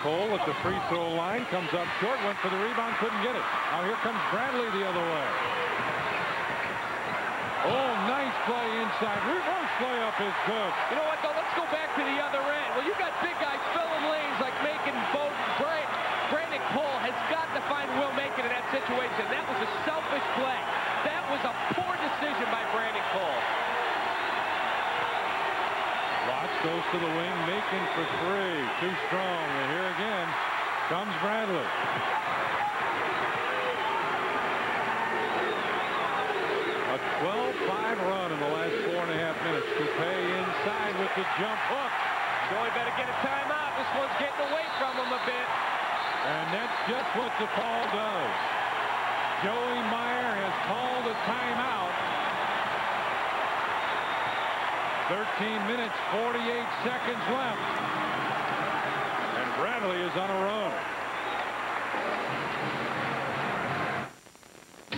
Cole at the free throw line, comes up short, went for the rebound, couldn't get it. Now here comes Bradley the other way. Oh, nice play inside. Reverse layup is good. You know what, though? Let's go back to the other end. Well, you got big guys filling lanes like Macon, Bowden, Bryant. Brandon Cole has got to find Will Macon in that situation. That was a selfish play. That was a poor decision by Brandon Cole. Watts goes to the wing. Macon for three. Too strong. And here again comes Bradley. A 12-5 run in the last four and a half minutes. Coupe inside with the jump hook. Joey better get a timeout. This one's getting away from him a bit. And that's just what DePaul does. Joey Meyer has called a timeout. 13 minutes, 48 seconds left. And Bradley is on a.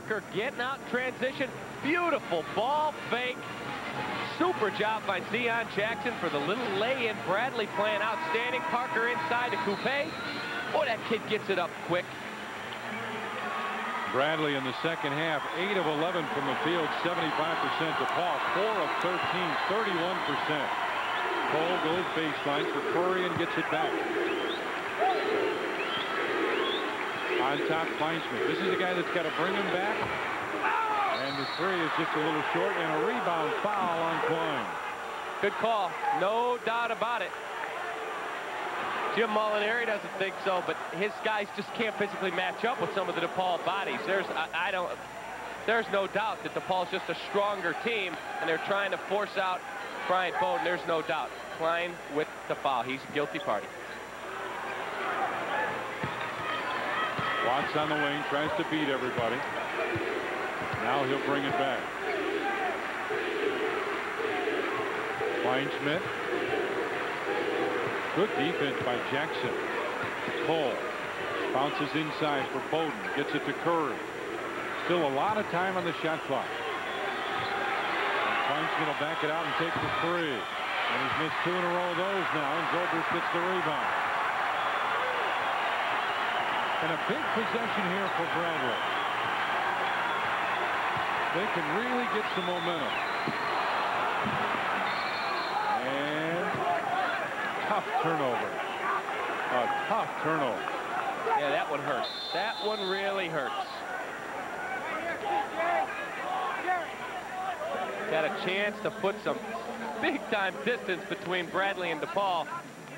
Parker getting out transition. Beautiful ball fake. Super job by Deon Jackson for the little lay-in. Bradley playing outstanding. Parker inside to Coupe. Boy, that kid gets it up quick. Bradley in the second half, 8 of 11 from the field, 75% to Paul, 4 of 13, 31%. Cole goes baseline for Curry and gets it back. On top, Kleinschmidt. This is the guy that's got to bring him back. And the three is just a little short and a rebound foul on Klein. Good call. No doubt about it. Jim Molinari doesn't think so, but his guys just can't physically match up with some of the DePaul bodies. There's, I, I don't, there's no doubt that DePaul's just a stronger team, and they're trying to force out Bryant Bowden. There's no doubt. Klein with the foul. He's a guilty party. Watts on the wing, tries to beat everybody. Now he'll bring it back. Kleinschmidt. Good defense by Jackson. Cole bounces inside for Bowden. Gets it to Curry. Still a lot of time on the shot clock. Kleinschmidt will back it out and take the three. And he's missed two in a row of those now, and Zobrist gets the rebound. And a big possession here for Bradley. They can really get some momentum. And tough turnover. A tough turnover. Yeah, that one hurts. That one really hurts. Got a chance to put some big-time distance between Bradley and DePaul,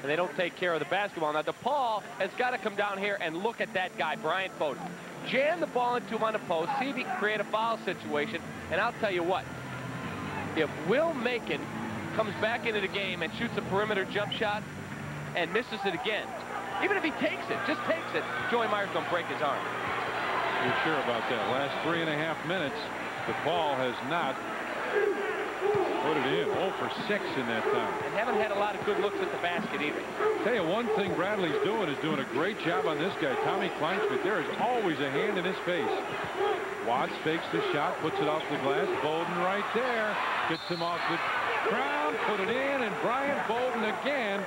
and they don't take care of the basketball. Now, DePaul has got to come down here and look at that guy, Bryant Bowden. Jam the ball into him on the post, see if he can create a foul situation, and I'll tell you what, if Will Macon comes back into the game and shoots a perimeter jump shot and misses it again, even if he takes it, just takes it, Joey Meyer's going to break his arm. You're sure about that? Last three and a half minutes, DePaul has not put it in. 0 for 6 in that time. And haven't had a lot of good looks at the basket either. Tell you one thing Bradley's doing is doing a great job on this guy, Tommy Kleinschmidt. There is always a hand in his face. Watts fakes the shot, puts it off the glass. Bowden right there. Gets him off the ground, put it in, and Bryant Bowden again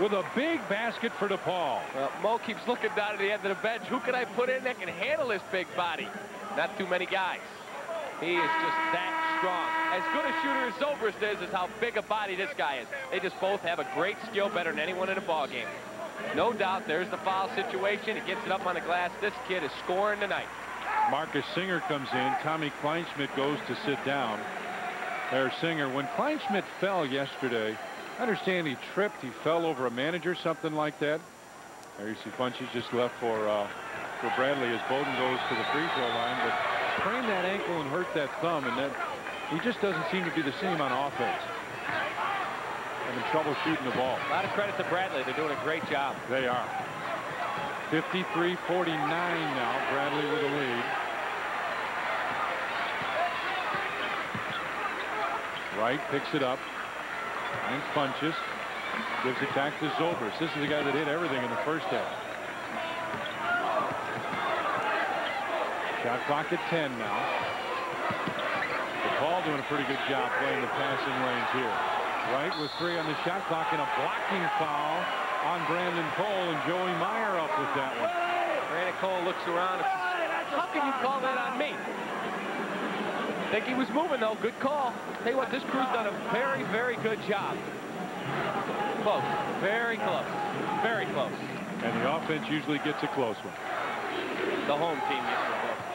with a big basket for DePaul. Well, Mo keeps looking down at the end of the bench. Who can I put in that can handle this big body? Not too many guys. He is just that strong. As good a shooter as Zobrist is, is how big a body this guy is. They just both have a great skill, better than anyone in the ball game. No doubt, there's the foul situation. He gets it up on the glass. This kid is scoring tonight. Marcus Singer comes in. Tommy Kleinschmidt goes to sit down. There's Singer. When Kleinschmidt fell yesterday, I understand he tripped. He fell over a manager, something like that. There you see Funchess just left for uh, for Bradley as Bowden goes to the free throw line. But sprained that ankle and hurt that thumb, and that he just doesn't seem to be the same on offense. Having trouble shooting the ball. A lot of credit to Bradley. They're doing a great job. They are. 53-49 now. Bradley with a lead. Wright picks it up. And Funchess. Gives it back to Zobrist. This is the guy that hit everything in the first half. Shot clock at 10 now. DePaul doing a pretty good job playing the passing lanes here. Wright with three on the shot clock and a blocking foul on Brandon Cole and Joey Meyer up with that one. Brandon Cole looks around how can you call that on me? Think he was moving, though. Good call. Tell you what, this crew's done a very, very good job. Close. Very close. Very close. And the offense usually gets a close one. The home team gets a close.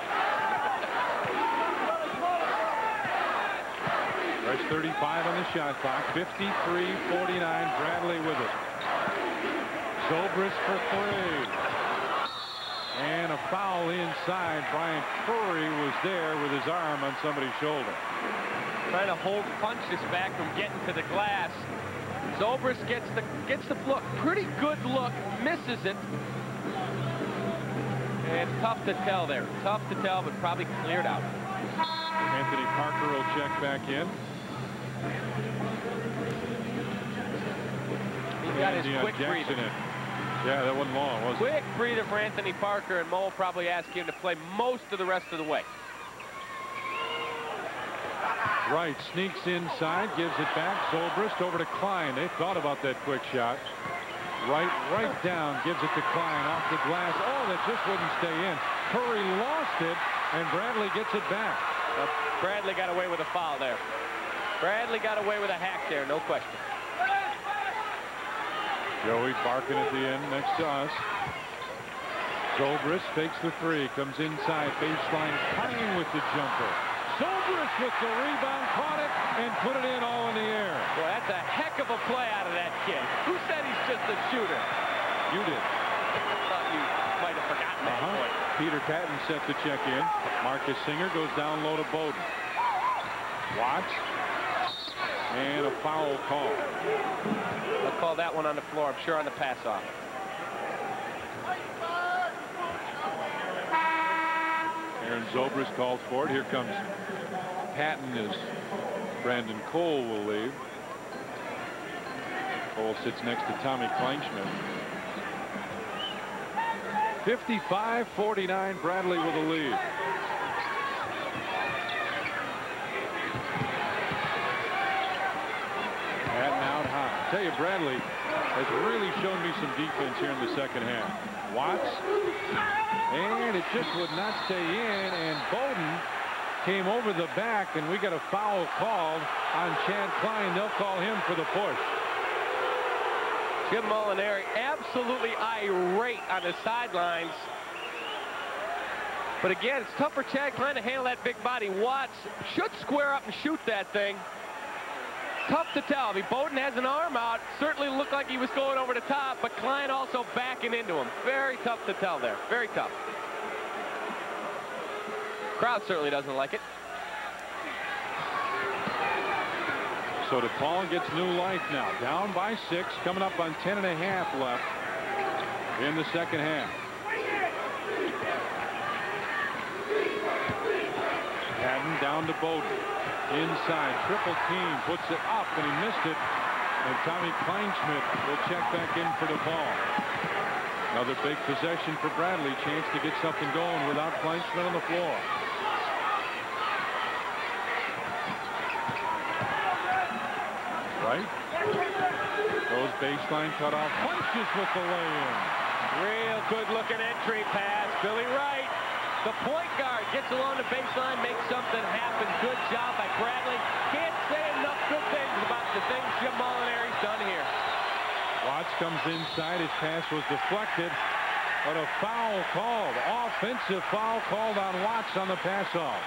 There's 35 on the shot clock. 53-49. Bradley with it. Zobrist for three. And a foul inside. Brian Curry was there with his arm on somebody's shoulder. Trying to hold punch this back from getting to the glass. Zobrist gets the gets the look. Pretty good look. Misses it. And tough to tell there. Tough to tell, but probably cleared out. Anthony Parker will check back in. He's got his quick Jackson breather. Yeah, that wasn't long, was it? Quick breather for Anthony Parker, and Mo will probably ask him to play most of the rest of the way. Right, sneaks inside, gives it back. Zobrist over to Klein. They thought about that quick shot. Right, right down, gives it to Klein off the glass. Oh, that just wouldn't stay in. Curry lost it, and Bradley gets it back. Uh, Bradley got away with a foul there. Bradley got away with a hack there, no question. Joey barking at the end next to us. Zobrist takes the three, comes inside, baseline, Klein with the jumper. Zobrist with the rebound, caught it, and put it in all in the air. Boy, that's a heck of a play out of that kid. Who said he's just a shooter? You did. I thought you might have forgotten that Uh-huh. point. Peter Patton set the check in. Marcus Singer goes down low to Bowden. Watts. And a foul call. I'll call that one on the floor. I'm sure on the pass off. Aaron Zobrist called for it. Here comes Patton as Brandon Cole will leave. Cole sits next to Tommy Kleinschmidt. 55-49 Bradley with a lead. Tell you, Bradley has really shown me some defense here in the second half. Watts and it just would not stay in, and Bowden came over the back, and we got a foul called on Chad Klein. They'll call him for the push. Jim Molinari absolutely irate on the sidelines. But again, it's tough for Chad Klein to handle that big body. Watts should square up and shoot that thing. Tough to tell. I mean, Bowden has an arm out. Certainly looked like he was going over the top, but Klein also backing into him. Very tough to tell there. Very tough. Crowd certainly doesn't like it. So DePaul gets new life now. Down by six, coming up on ten and a half left in the second half. Patton down to Bowden. Inside, triple team, puts it up, and he missed it. And Tommy Kleinschmidt will check back in for DePaul. Another big possession for Bradley. Chance to get something going without Kleinschmidt on the floor. Right? Goes baseline cut off. Funchess with the lay-in. Real good looking entry pass. Billy Wright, the point guard, gets along the baseline, makes something happen. Good job by Bradley. Can't say enough good things about the things Jim Molinari's done here. Watts comes inside. His pass was deflected. But a foul called. Offensive foul called on Watts on the pass off.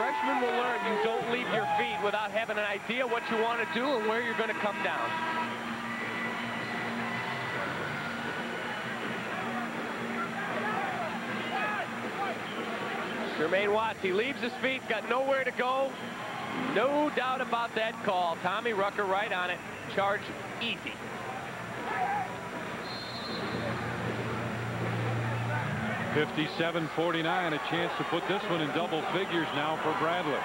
Freshmen will learn you don't leave your feet without having an idea what you want to do and where you're going to come down. Jermaine Watts, he leaves his feet, got nowhere to go. No doubt about that call. Tommy Rucker right on it. Charge easy. Fifty-seven, forty-nine. A chance to put this one in double figures now for Bradley.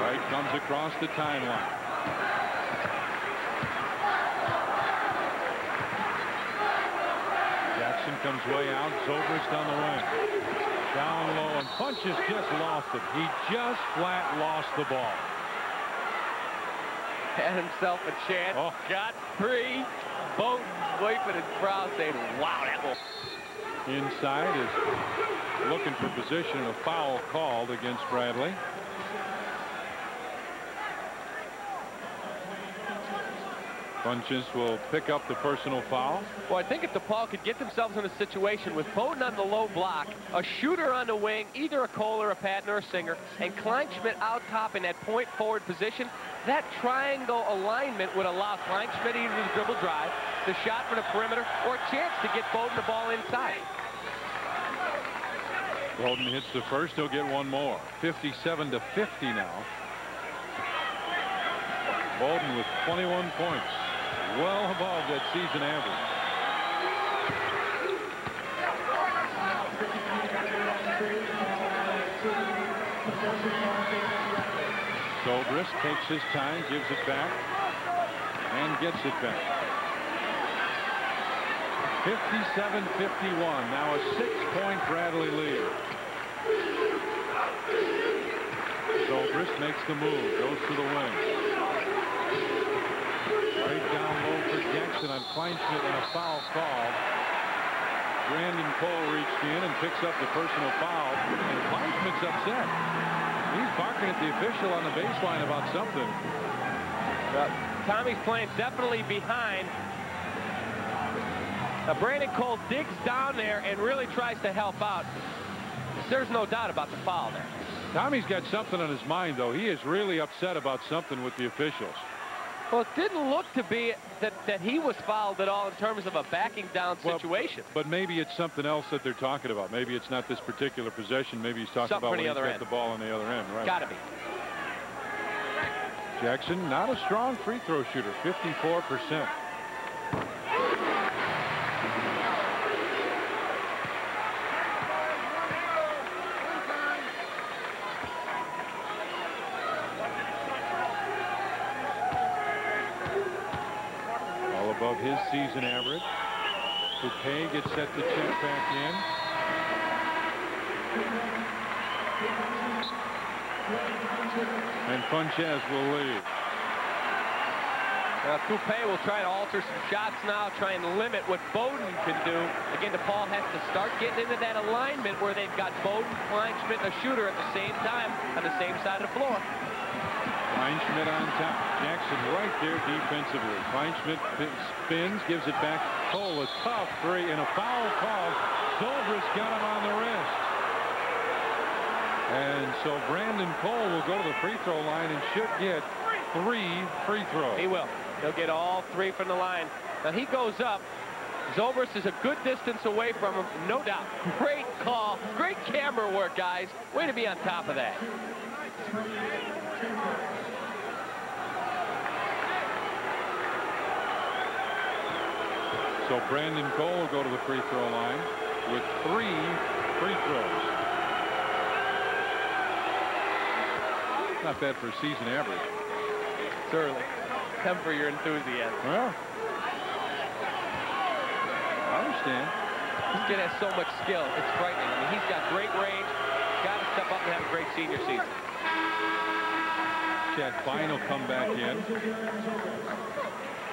Wright comes across the timeline. Jackson comes way out. Zobrist on the wing. Down low and Funchess just lost it. He just flat lost the ball. Had himself a chance. Oh. Got free. Bowden's wiping his brow saying, wow, that will. inside is looking for position a foul called against Bradley. Funchess will pick up the personal foul. Well, I think if DePaul could get themselves in a situation with Bowden on the low block, a shooter on the wing, either a Cole or a Patton or a Singer, and Kleinschmidt out top in that point forward position, that triangle alignment would allow Kleinschmidt either to dribble drive, the shot from the perimeter, or a chance to get Bowden the ball inside. Bowden hits the first. He'll get one more. 57 to 50 now. Bowden with 21 points well above that season average. Zobrist takes his time, gives it back, and gets it back. 57-51. Now a six-point Bradley lead. Zobrist makes the move, goes to the wing. Down low for Jackson on Kleinschmidt and a foul call. Brandon Cole reached in and picks up the personal foul. And Kleinschmidt's upset. He's barking at the official on the baseline about something. Well, Tommy's playing definitely behind. Now, Brandon Cole digs down there and really tries to help out. There's no doubt about the foul there. Tommy's got something on his mind, though. He is really upset about something with the officials. Well, it didn't look to be that, that he was fouled at all in terms of a backing down situation. Well, but maybe it's something else that they're talking about. Maybe it's not this particular possession. Maybe he's talking something about when the he's got the ball on the other end. Right. Gotta be. Jackson, not a strong free throw shooter, 54 Coupe gets set to check back in. And Funchess will lead. Uh, Coupe will try to alter some shots now, try and limit what Bowden can do. Again, DePaul has to start getting into that alignment where they've got Bowden, Kleinschmidt, and a shooter at the same time on the same side of the floor. Kleinschmidt on top. Jackson right there defensively. Kleinschmidt spins, gives it back. Cole, tough three and a foul call. Zobrist got him on the wrist. And so Brandon Cole will go to the free throw line and should get three free throws. He will. He'll get all three from the line. Now he goes up. Zobrist is a good distance away from him, no doubt. Great call. Great camera work, guys. Way to be on top of that. So Brandon Cole will go to the free throw line with three free throws. Not bad for a season average. Certainly. Temper your enthusiasm. Well, I understand. This kid has so much skill. It's frightening. I mean, he's got great range. Got to step up and have a great senior season. Chad Klein will come back in.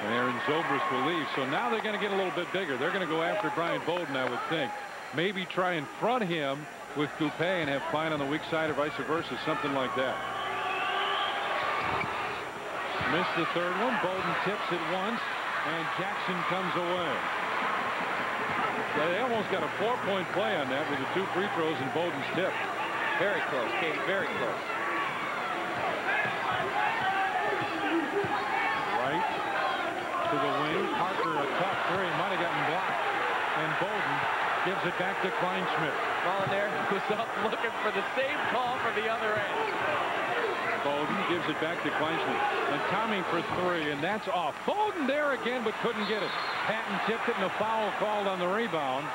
And Aaron Zobrist will leave. So now they're going to get a little bit bigger. They're going to go after Bryant Bowden, I would think. Maybe try and front him with Coupe and have Klein on the weak side or vice versa, something like that. Missed the third one. Bowden tips it once, and Jackson comes away. They almost got a four-point play on that with the two free throws and Bowden's tip. Very close. Came very close. To the wing. Parker, a tough three, might have gotten blocked. And Bowden gives it back to Kleinschmidt. there was up looking for the same call from the other end. Bowden gives it back to Kleinschmidt. And Tommy for three, and that's off. Bowden there again, but couldn't get it. Patton tipped it, and a foul called on the rebound.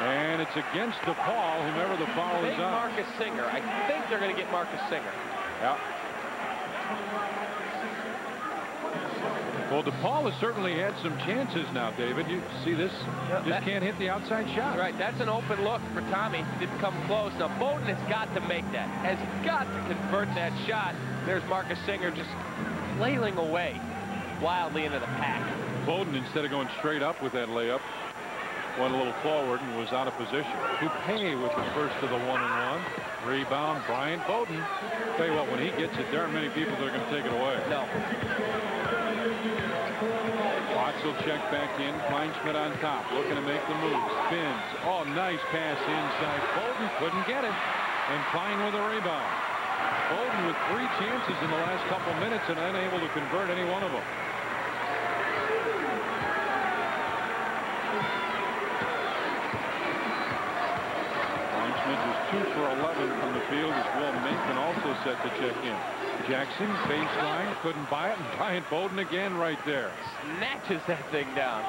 And it's against the DePaul, whomever the foul is on. Marcus Singer. I think they're going to get Marcus Singer. Yeah. Well, DePaul has certainly had some chances now, David. You see this? Yep, just can't hit the outside shot. Right. That's an open look for Tommy. Didn't come close. Now, Bowden has got to make that. Has got to convert that shot. There's Marcus Singer just flailing away wildly into the pack. Bowden, instead of going straight up with that layup, went a little forward and was out of position. Coupe with the first of the one and one. Rebound, Bryant Bowden. Tell you what, when he gets it, there aren't many people that are going to take it away. No. Watts will check back in. Kleinschmidt on top, looking to make the move. Spins. Oh, nice pass inside. Bowden couldn't get it. And Klein with a rebound. Bowden with three chances in the last couple minutes and unable to convert any one of them. two for 11 from the field as Will Macon also set to check in. Jackson, baseline, couldn't buy it, and Bryant Bowden again right there. Snatches that thing down.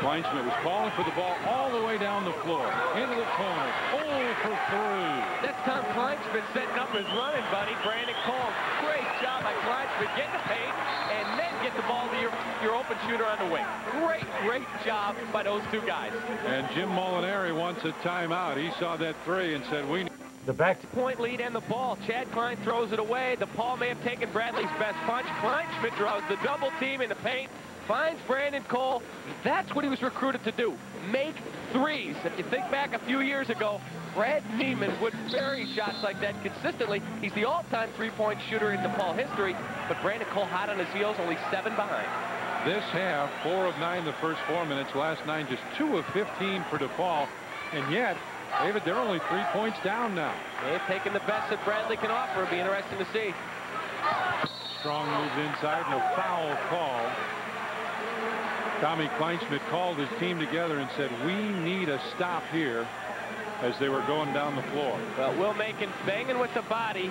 Kleinschmidt was calling for the ball all the way down the floor. Into the corner. Oh for three. That's Tom Kleinschmidt setting up his running buddy, Brandon Cole. Great job by Kleinschmidt getting the paint and then get the ball to your, your open shooter on the wing. Great, great job by those two guys. And Jim Molinari wants a timeout. He saw that three and said, we the back point lead and the ball. Chad Klein throws it away. DePaul may have taken Bradley's best punch. Kleinschmidt draws the double team in the paint finds Brandon Cole. That's what he was recruited to do. Make threes. If you think back a few years ago, Brad Neiman would bury shots like that consistently. He's the all-time three-point shooter in DePaul history, but Brandon Cole hot on his heels, only seven behind. This half, four of nine the first four minutes. Last nine, just two of 15 for DePaul. And yet, David, they're only three points down now. They've taken the best that Bradley can offer. It'll be interesting to see. Strong moves inside and a foul call Tommy Kleinschmidt called his team together and said, we need a stop here as they were going down the floor. Well, Will Macon banging with the body.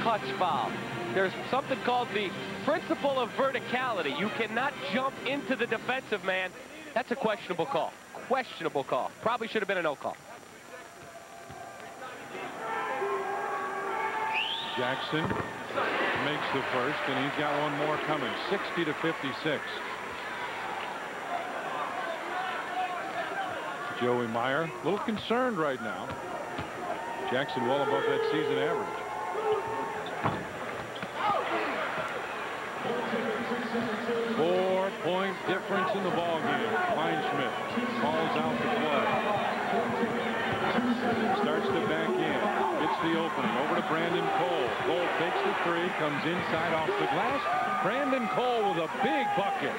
Clutch foul. There's something called the principle of verticality. You cannot jump into the defensive man. That's a questionable call. Questionable call. Probably should have been a no call. Jackson makes the first, and he's got one more coming. 60 to 56. Joey Meyer, a little concerned right now. Jackson well above that season average. Four-point difference in the ball game. Kleinschmidt calls out the play. Starts to back in It's the opening. Over to Brandon Cole. Cole takes the three, comes inside off the glass. Brandon Cole with a big bucket.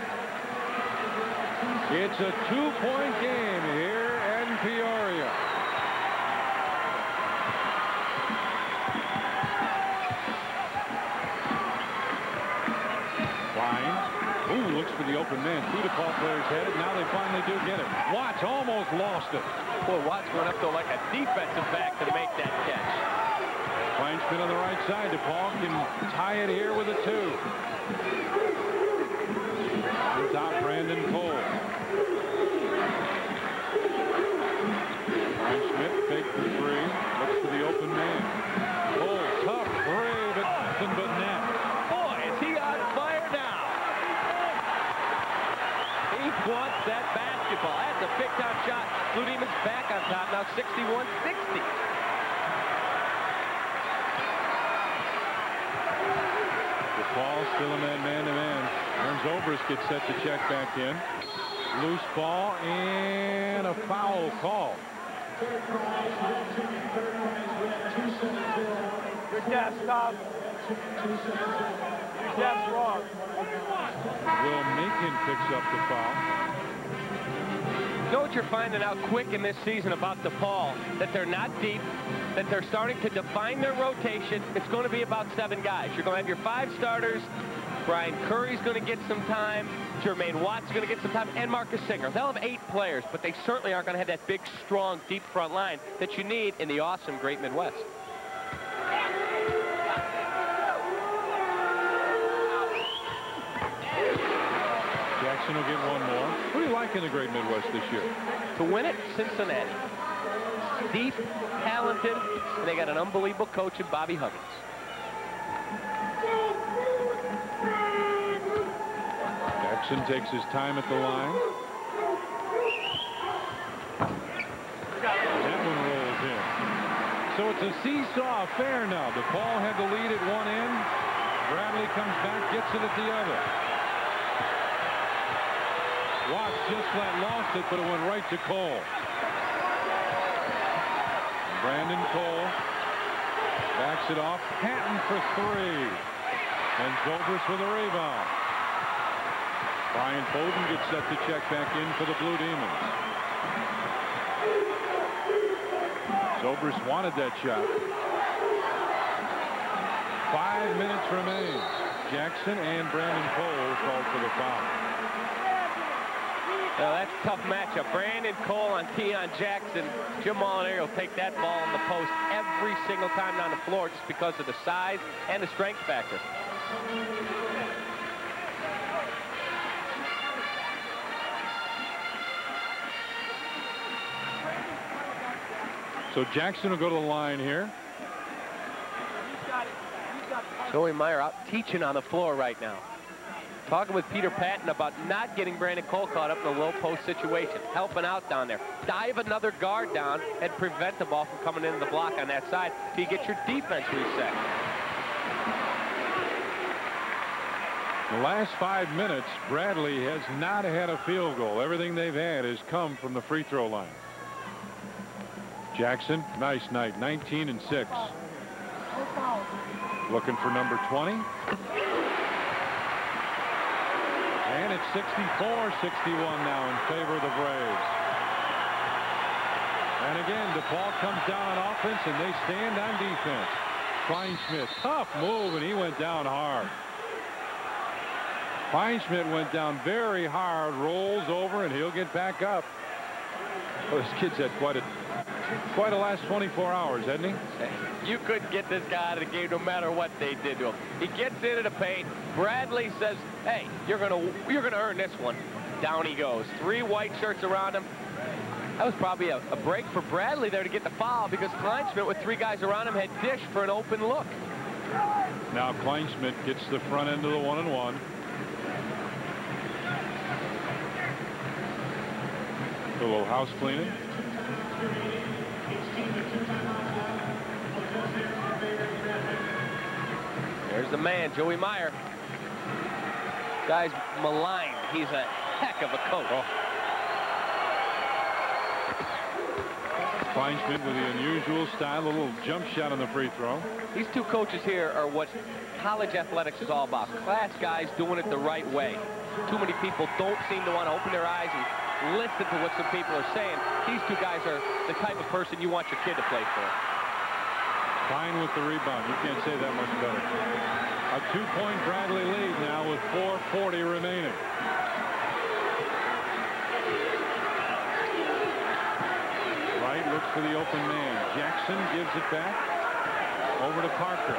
It's a two-point game here in Peoria. Looks for the open man. Two DePaul players had it. Now they finally do get it. Watts almost lost it. Boy, Watts went up though like a defensive back to make that catch. Kleinschmidt on the right side. DePaul can tie it here with a two. On top, On top now, 61-60. The Ball still in that man-to-man. Aaron Zobrist gets set to check back in. Loose ball and a foul call. Your gas stop. Your gas wrong. Will Macon picks up the foul. Know what you're finding out quick in this season about DePaul? That they're not deep, that they're starting to define their rotation. It's going to be about seven guys. You're going to have your five starters. Brian Curry's going to get some time. Jermaine Watt's going to get some time. And Marcus Singer. They'll have eight players, but they certainly aren't going to have that big, strong, deep front line that you need in the awesome Great Midwest. Jackson will get one more. Like in the Great Midwest this year? To win it, Cincinnati. Deep, talented, and they got an unbelievable coach in Bobby Huggins. Jackson takes his time at the line. that one rolls in. So it's a seesaw affair now. DePaul had the lead at one end. Bradley comes back, gets it at the other. Watts just flat lost it, but it went right to Cole. Brandon Cole backs it off. Patton for three. And Zobrist with a rebound. Bryant Bowden gets set to check back in for the Blue Demons. Zobrist wanted that shot. Five minutes remain. Jackson and Brandon Cole called for the foul. Now that's a tough matchup. Brandon Cole on Deon Jackson. Jim Molinari will take that ball in the post every single time down the floor just because of the size and the strength factor. So Jackson will go to the line here. Joey Meyer out teaching on the floor right now. Talking with Peter Patton about not getting Brandon Cole caught up in a low post situation. Helping out down there. Dive another guard down and prevent the ball from coming into the block on that side till you get your defense reset. The last five minutes, Bradley has not had a field goal. Everything they've had has come from the free throw line. Jackson, nice night, 19 and 6. Looking for number 20. And it's 64-61 now in favor of the Braves. And again, DePaul comes down on offense, and they stand on defense. Kleinschmidt, tough move, and he went down hard. Kleinschmidt went down very hard, rolls over, and he'll get back up. Well, this kid's had quite a quite a last 24 hours, hasn't he? You couldn't get this guy out of the game no matter what they did to him. He gets into the paint. Bradley says, hey, you're gonna you're gonna earn this one. Down he goes. Three white shirts around him. That was probably a, a break for Bradley there to get the foul because Kleinschmidt with three guys around him had dished for an open look. Now Kleinschmidt gets the front end of the one and one. A little house cleaning. The man, Joey Meyer. Guy's maligned. He's a heck of a coach. Oh. Kleinschmidt with the unusual style, a little jump shot on the free throw. These two coaches here are what college athletics is all about. Class guys doing it the right way. Too many people don't seem to want to open their eyes and listen to what some people are saying. These two guys are the type of person you want your kid to play for. Fine with the rebound. You can't say that much better. A two-point Bradley lead now with 4.40 remaining. Wright looks for the open man. Jackson gives it back. Over to Parker.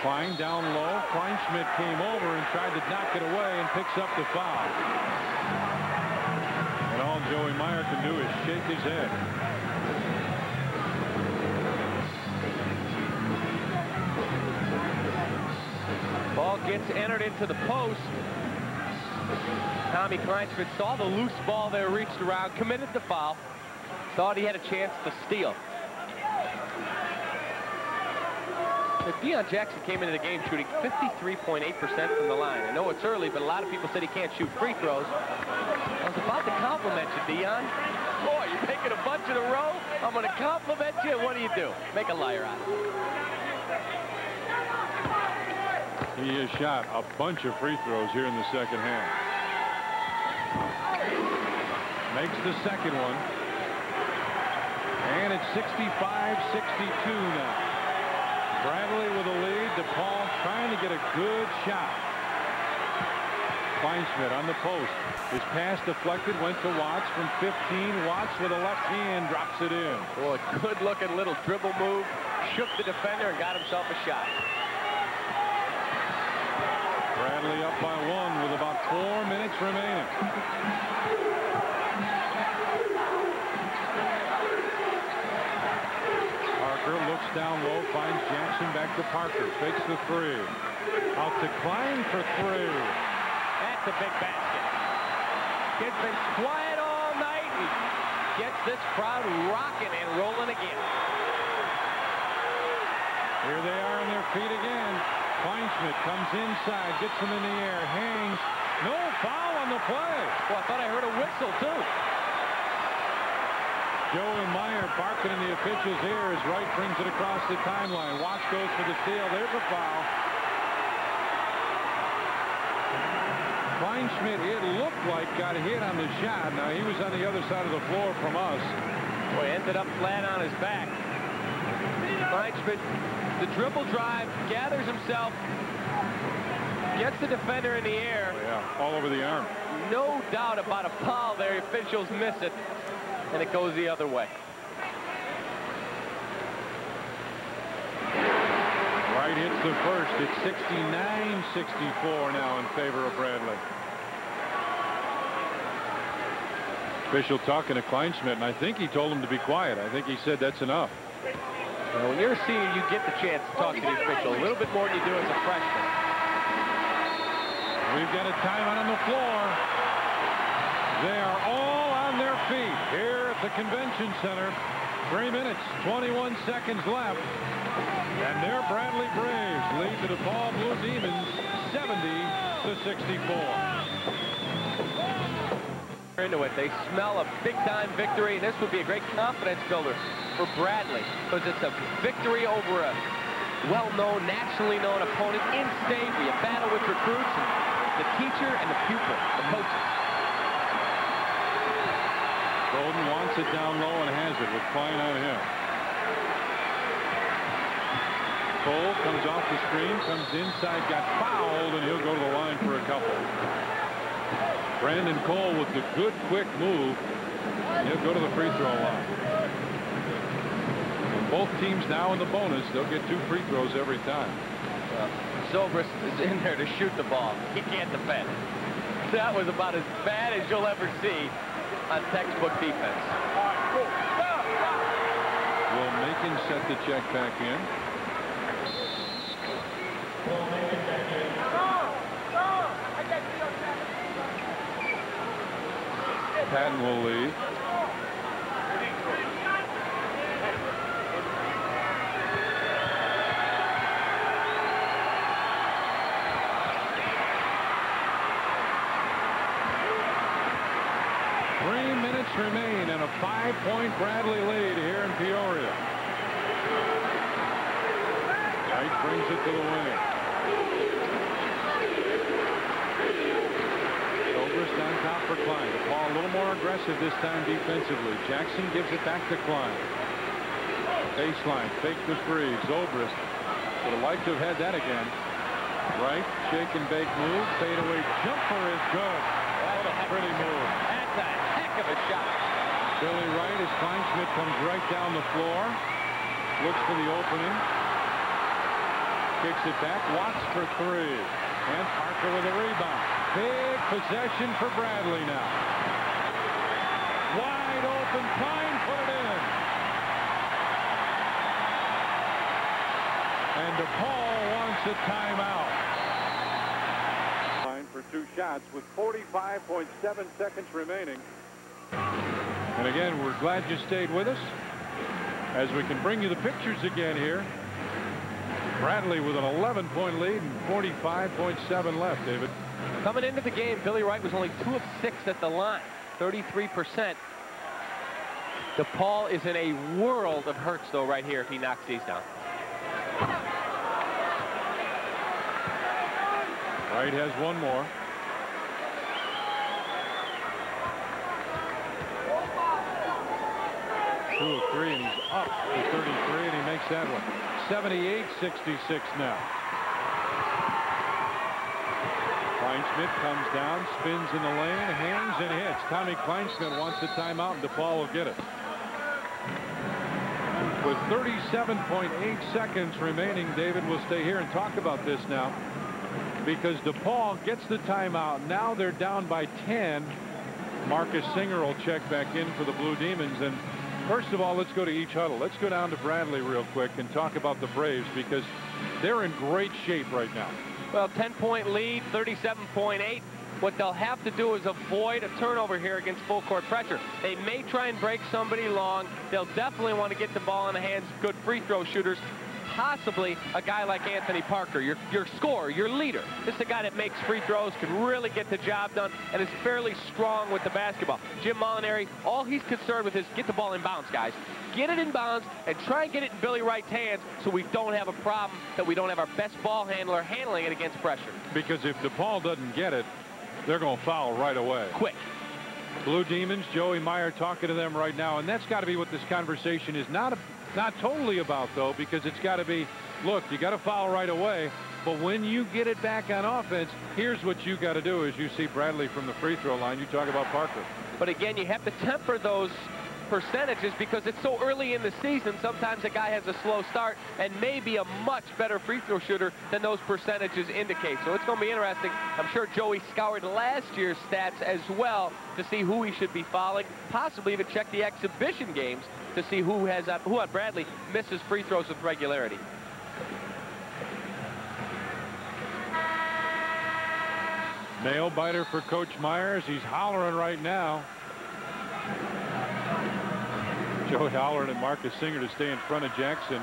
Klein down low. Kleinschmidt came over and tried to knock it away and picks up the foul. And all Joey Meyer can do is shake his head. Gets entered into the post. Tommy Kleinschmidt saw the loose ball there, reached around, committed the foul, thought he had a chance to steal. But Deon Jackson came into the game shooting 53.8% from the line. I know it's early, but a lot of people said he can't shoot free throws. I was about to compliment you, Deon. Boy, you're making a bunch in a row. I'm going to compliment you. What do you do? Make a liar out of it. He has shot a bunch of free throws here in the second half. Makes the second one. And it's 65-62 now. Bradley with a lead. DePaul trying to get a good shot. Kleinschmidt on the post. His pass deflected, went to Watts from 15. Watts with a left hand drops it in. Well, a good looking little dribble move. Shook the defender and got himself a shot. Bradley up by one with about four minutes remaining. Parker looks down low, finds Jackson back to Parker, fakes the three. Out to Klein for three. That's a big basket. Kid's been quiet all night and gets this crowd rocking and rolling again. Here they are in their feet again. Kleinschmidt comes inside, gets him in the air, hangs. No foul on the play. Well, I thought I heard a whistle, too. Joe and Meyer barking in the official's ear as Wright brings it across the timeline. Watts goes for the steal. There's a foul. Kleinschmidt, it looked like, got hit on the shot. Now, he was on the other side of the floor from us. Boy, ended up flat on his back. Kleinschmidt, the dribble drive, gathers himself, gets the defender in the air. Oh, yeah, all over the arm. No doubt about a foul there. Officials miss it and it goes the other way. Wright hits the first. It's 69-64 now in favor of Bradley. Official talking to Kleinschmidt, and I think he told him to be quiet. I think he said that's enough. Now, when you're a senior, you get the chance to talk to the official a little bit more than you do as a freshman. We've got a timeout on the floor. They are all on their feet here at the convention center. Three minutes, 21 seconds left. And their Bradley Braves lead the DePaul Blue Demons 70 to 64. Into it. They smell a big-time victory, and this would be a great confidence builder for Bradley because it's a victory over a well-known, nationally known opponent in Stavely, a battle with recruits, and the teacher and the pupil, the coaches. Golden wants it down low and has it with Klein on him. Cole comes off the screen, comes inside, got fouled, and he'll go to the line for a couple. Brandon Cole with the good, quick move. He'll go to the free throw line. And both teams now in the bonus, they'll get two free throws every time. Well, Zobrist is in there to shoot the ball. He can't defend. That was about as bad as you'll ever see on textbook defense. Will Macon set the check back in? Patton will lead. Three minutes remain and a five-point Bradley lead here in Peoria. Wright brings it to the wing. Zobrist on top for Klein. Ball a little more aggressive this time defensively. Jackson gives it back to Klein. Baseline, fake the three. Zobrist would have liked to have had that again. Wright, shake and bake move. Fadeaway jumper is good. What a pretty move. That's a heck of a shot. Billy Wright as Kleinschmidt comes right down the floor. Looks for the opening. Kicks it back. Watts for three. And Parker with a rebound. Big possession for Bradley now. Wide open. Klein put it in. And DePaul wants a timeout. Line for two shots with 45.7 seconds remaining. And again, we're glad you stayed with us as we can bring you the pictures again here. Bradley with an 11-point lead and 45.7 left, David. Coming into the game, Billy Wright was only two of six at the line, 33%. DePaul is in a world of hurts, though, right here if he knocks these down. Wright has one more. Two of three, and he's up to 33, and he makes that one. 78-66 now. Kleinschmidt comes down, spins in the lane, hangs and hits. Tommy Kleinschmidt wants the timeout, and DePaul will get it. With 37.8 seconds remaining, David will stay here and talk about this now because DePaul gets the timeout. Now they're down by 10. Marcus Singer will check back in for the Blue Demons. And first of all, let's go to each huddle. Let's go down to Bradley real quick and talk about the Braves because they're in great shape right now. Well, 10-point lead, 37.8. What they'll have to do is avoid a turnover here against full court pressure. They may try and break somebody long. They'll definitely want to get the ball in the hands of good free throw shooters. Possibly a guy like Anthony Parker, your, your scorer, your leader. This is a guy that makes free throws, can really get the job done, and is fairly strong with the basketball. Jim Molinari, all he's concerned with is get the ball in bounds, guys. Get it in bounds and try and get it in Billy Wright's hands so we don't have a problem that we don't have our best ball handler handling it against pressure. Because if DePaul doesn't get it, they're going to foul right away. Quick. Blue Demons, Joey Meyer talking to them right now, and that's got to be what this conversation is not not totally about, though, because it's got to be, look, you got to foul right away, but when you get it back on offense, here's what you got to do as you see Bradley from the free throw line. You talk about Parker. But again, you have to temper those percentages because it's so early in the season. Sometimes a guy has a slow start and may be a much better free throw shooter than those percentages indicate. So it's going to be interesting. I'm sure Joey scoured last year's stats as well to see who he should be fouling, possibly even check the exhibition games to see who has uh, who on Bradley misses free throws with regularity. Nail biter for Coach Myers. He's hollering right now. Joey Howard and Marcus Singer to stay in front of Jackson.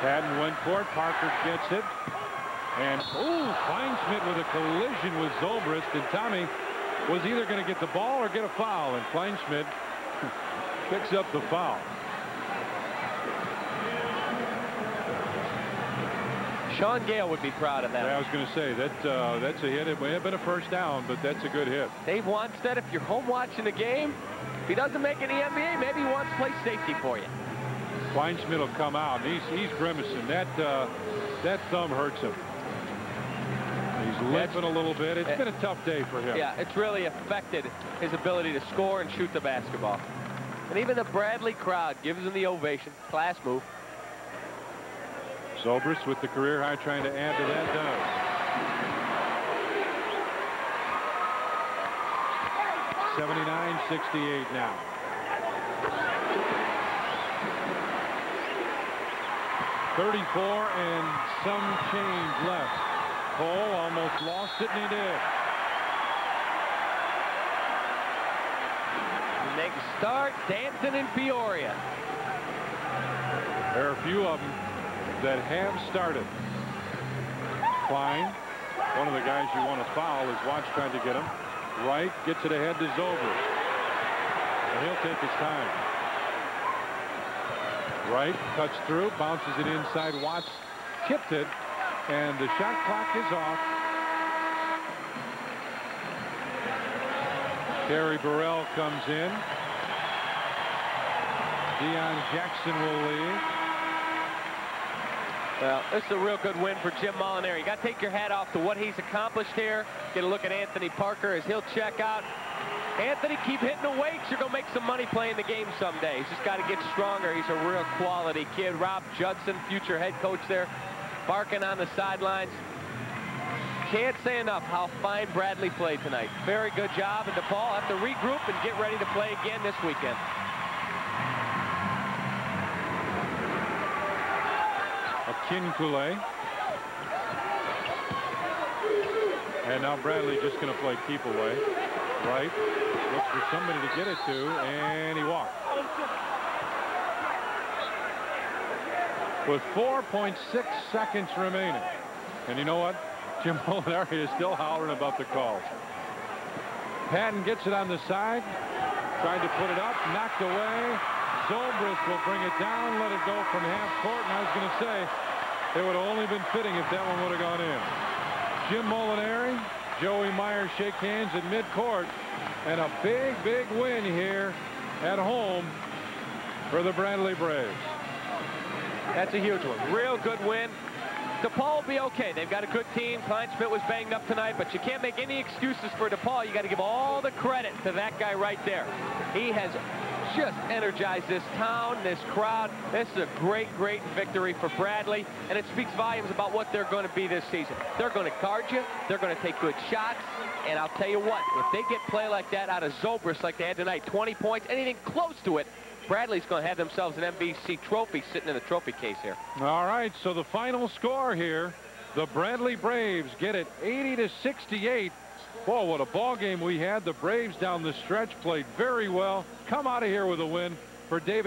Patton went for it. Parker gets it. And, oh, Kleinschmidt with a collision with Zobrist. And Tommy was either going to get the ball or get a foul. And Kleinschmidt picks up the foul. Shaun Gayle would be proud of that. Yeah, I was going to say that uh, that's a hit. It may have been a first down, but that's a good hit. Dave Wannstedt, if you're home watching the game, if he doesn't make any NBA, maybe he wants to play safety for you. Kleinschmidt will come out. He's he's grimacing. That uh, that thumb hurts him. He's limping a little bit. It's been a tough day for him. Yeah, it's really affected his ability to score and shoot the basketball. And even the Bradley crowd gives him the ovation. Class move. Zobrist with the career high trying to add to that does. Seventy-nine, sixty-eight now. Thirty-four and some change left. Cole almost lost it, and he did. They start dancing in Peoria. There are a few of them that have started. Klein, one of the guys you want to foul, is Watts trying to get him. Wright gets it ahead to Zobrist. And he'll take his time. Wright cuts through, bounces it inside. Watts tipped it, and the shot clock is off. Terry Burrell comes in. Deon Jackson will leave. Well, this is a real good win for Jim Molinari. You got to take your hat off to what he's accomplished here. Get a look at Anthony Parker as he'll check out. Anthony, keep hitting the weights. You're going to make some money playing the game someday. He's just got to get stronger. He's a real quality kid. Rob Judson, future head coach there, barking on the sidelines. Can't say enough how fine Bradley played tonight. Very good job. And DePaul have to regroup and get ready to play again this weekend. Akinkule. And now Bradley just going to play keep away. Wright. Looks for somebody to get it to, and he walked. With 4.6 seconds remaining. And you know what? Jim Molinari is still hollering about the calls. Patton gets it on the side. Trying to put it up. Knocked away. Zobrist will bring it down. Let it go from half court. And I was going to say, it would have only been fitting if that one would have gone in. Jim Molinari, Joey Meyer shake hands at midcourt. And a big, big win here at home for the Bradley Braves. That's a huge one. Real good win. DePaul will be okay. They've got a good team. Kleinschmidt was banged up tonight, but you can't make any excuses for DePaul. You got to give all the credit to that guy right there. He has just energized this town, this crowd. This is a great, great victory for Bradley, and it speaks volumes about what they're going to be this season. They're going to guard you. They're going to take good shots, and I'll tell you what, if they get play like that out of Zobrist like they had tonight, 20 points, anything close to it, Bradley's going to have themselves an MVC trophy sitting in the trophy case here. All right, so the final score here, the Bradley Braves get it 80 to 68. Boy, what a ball game we had. The Braves down the stretch played very well. Come out of here with a win for David.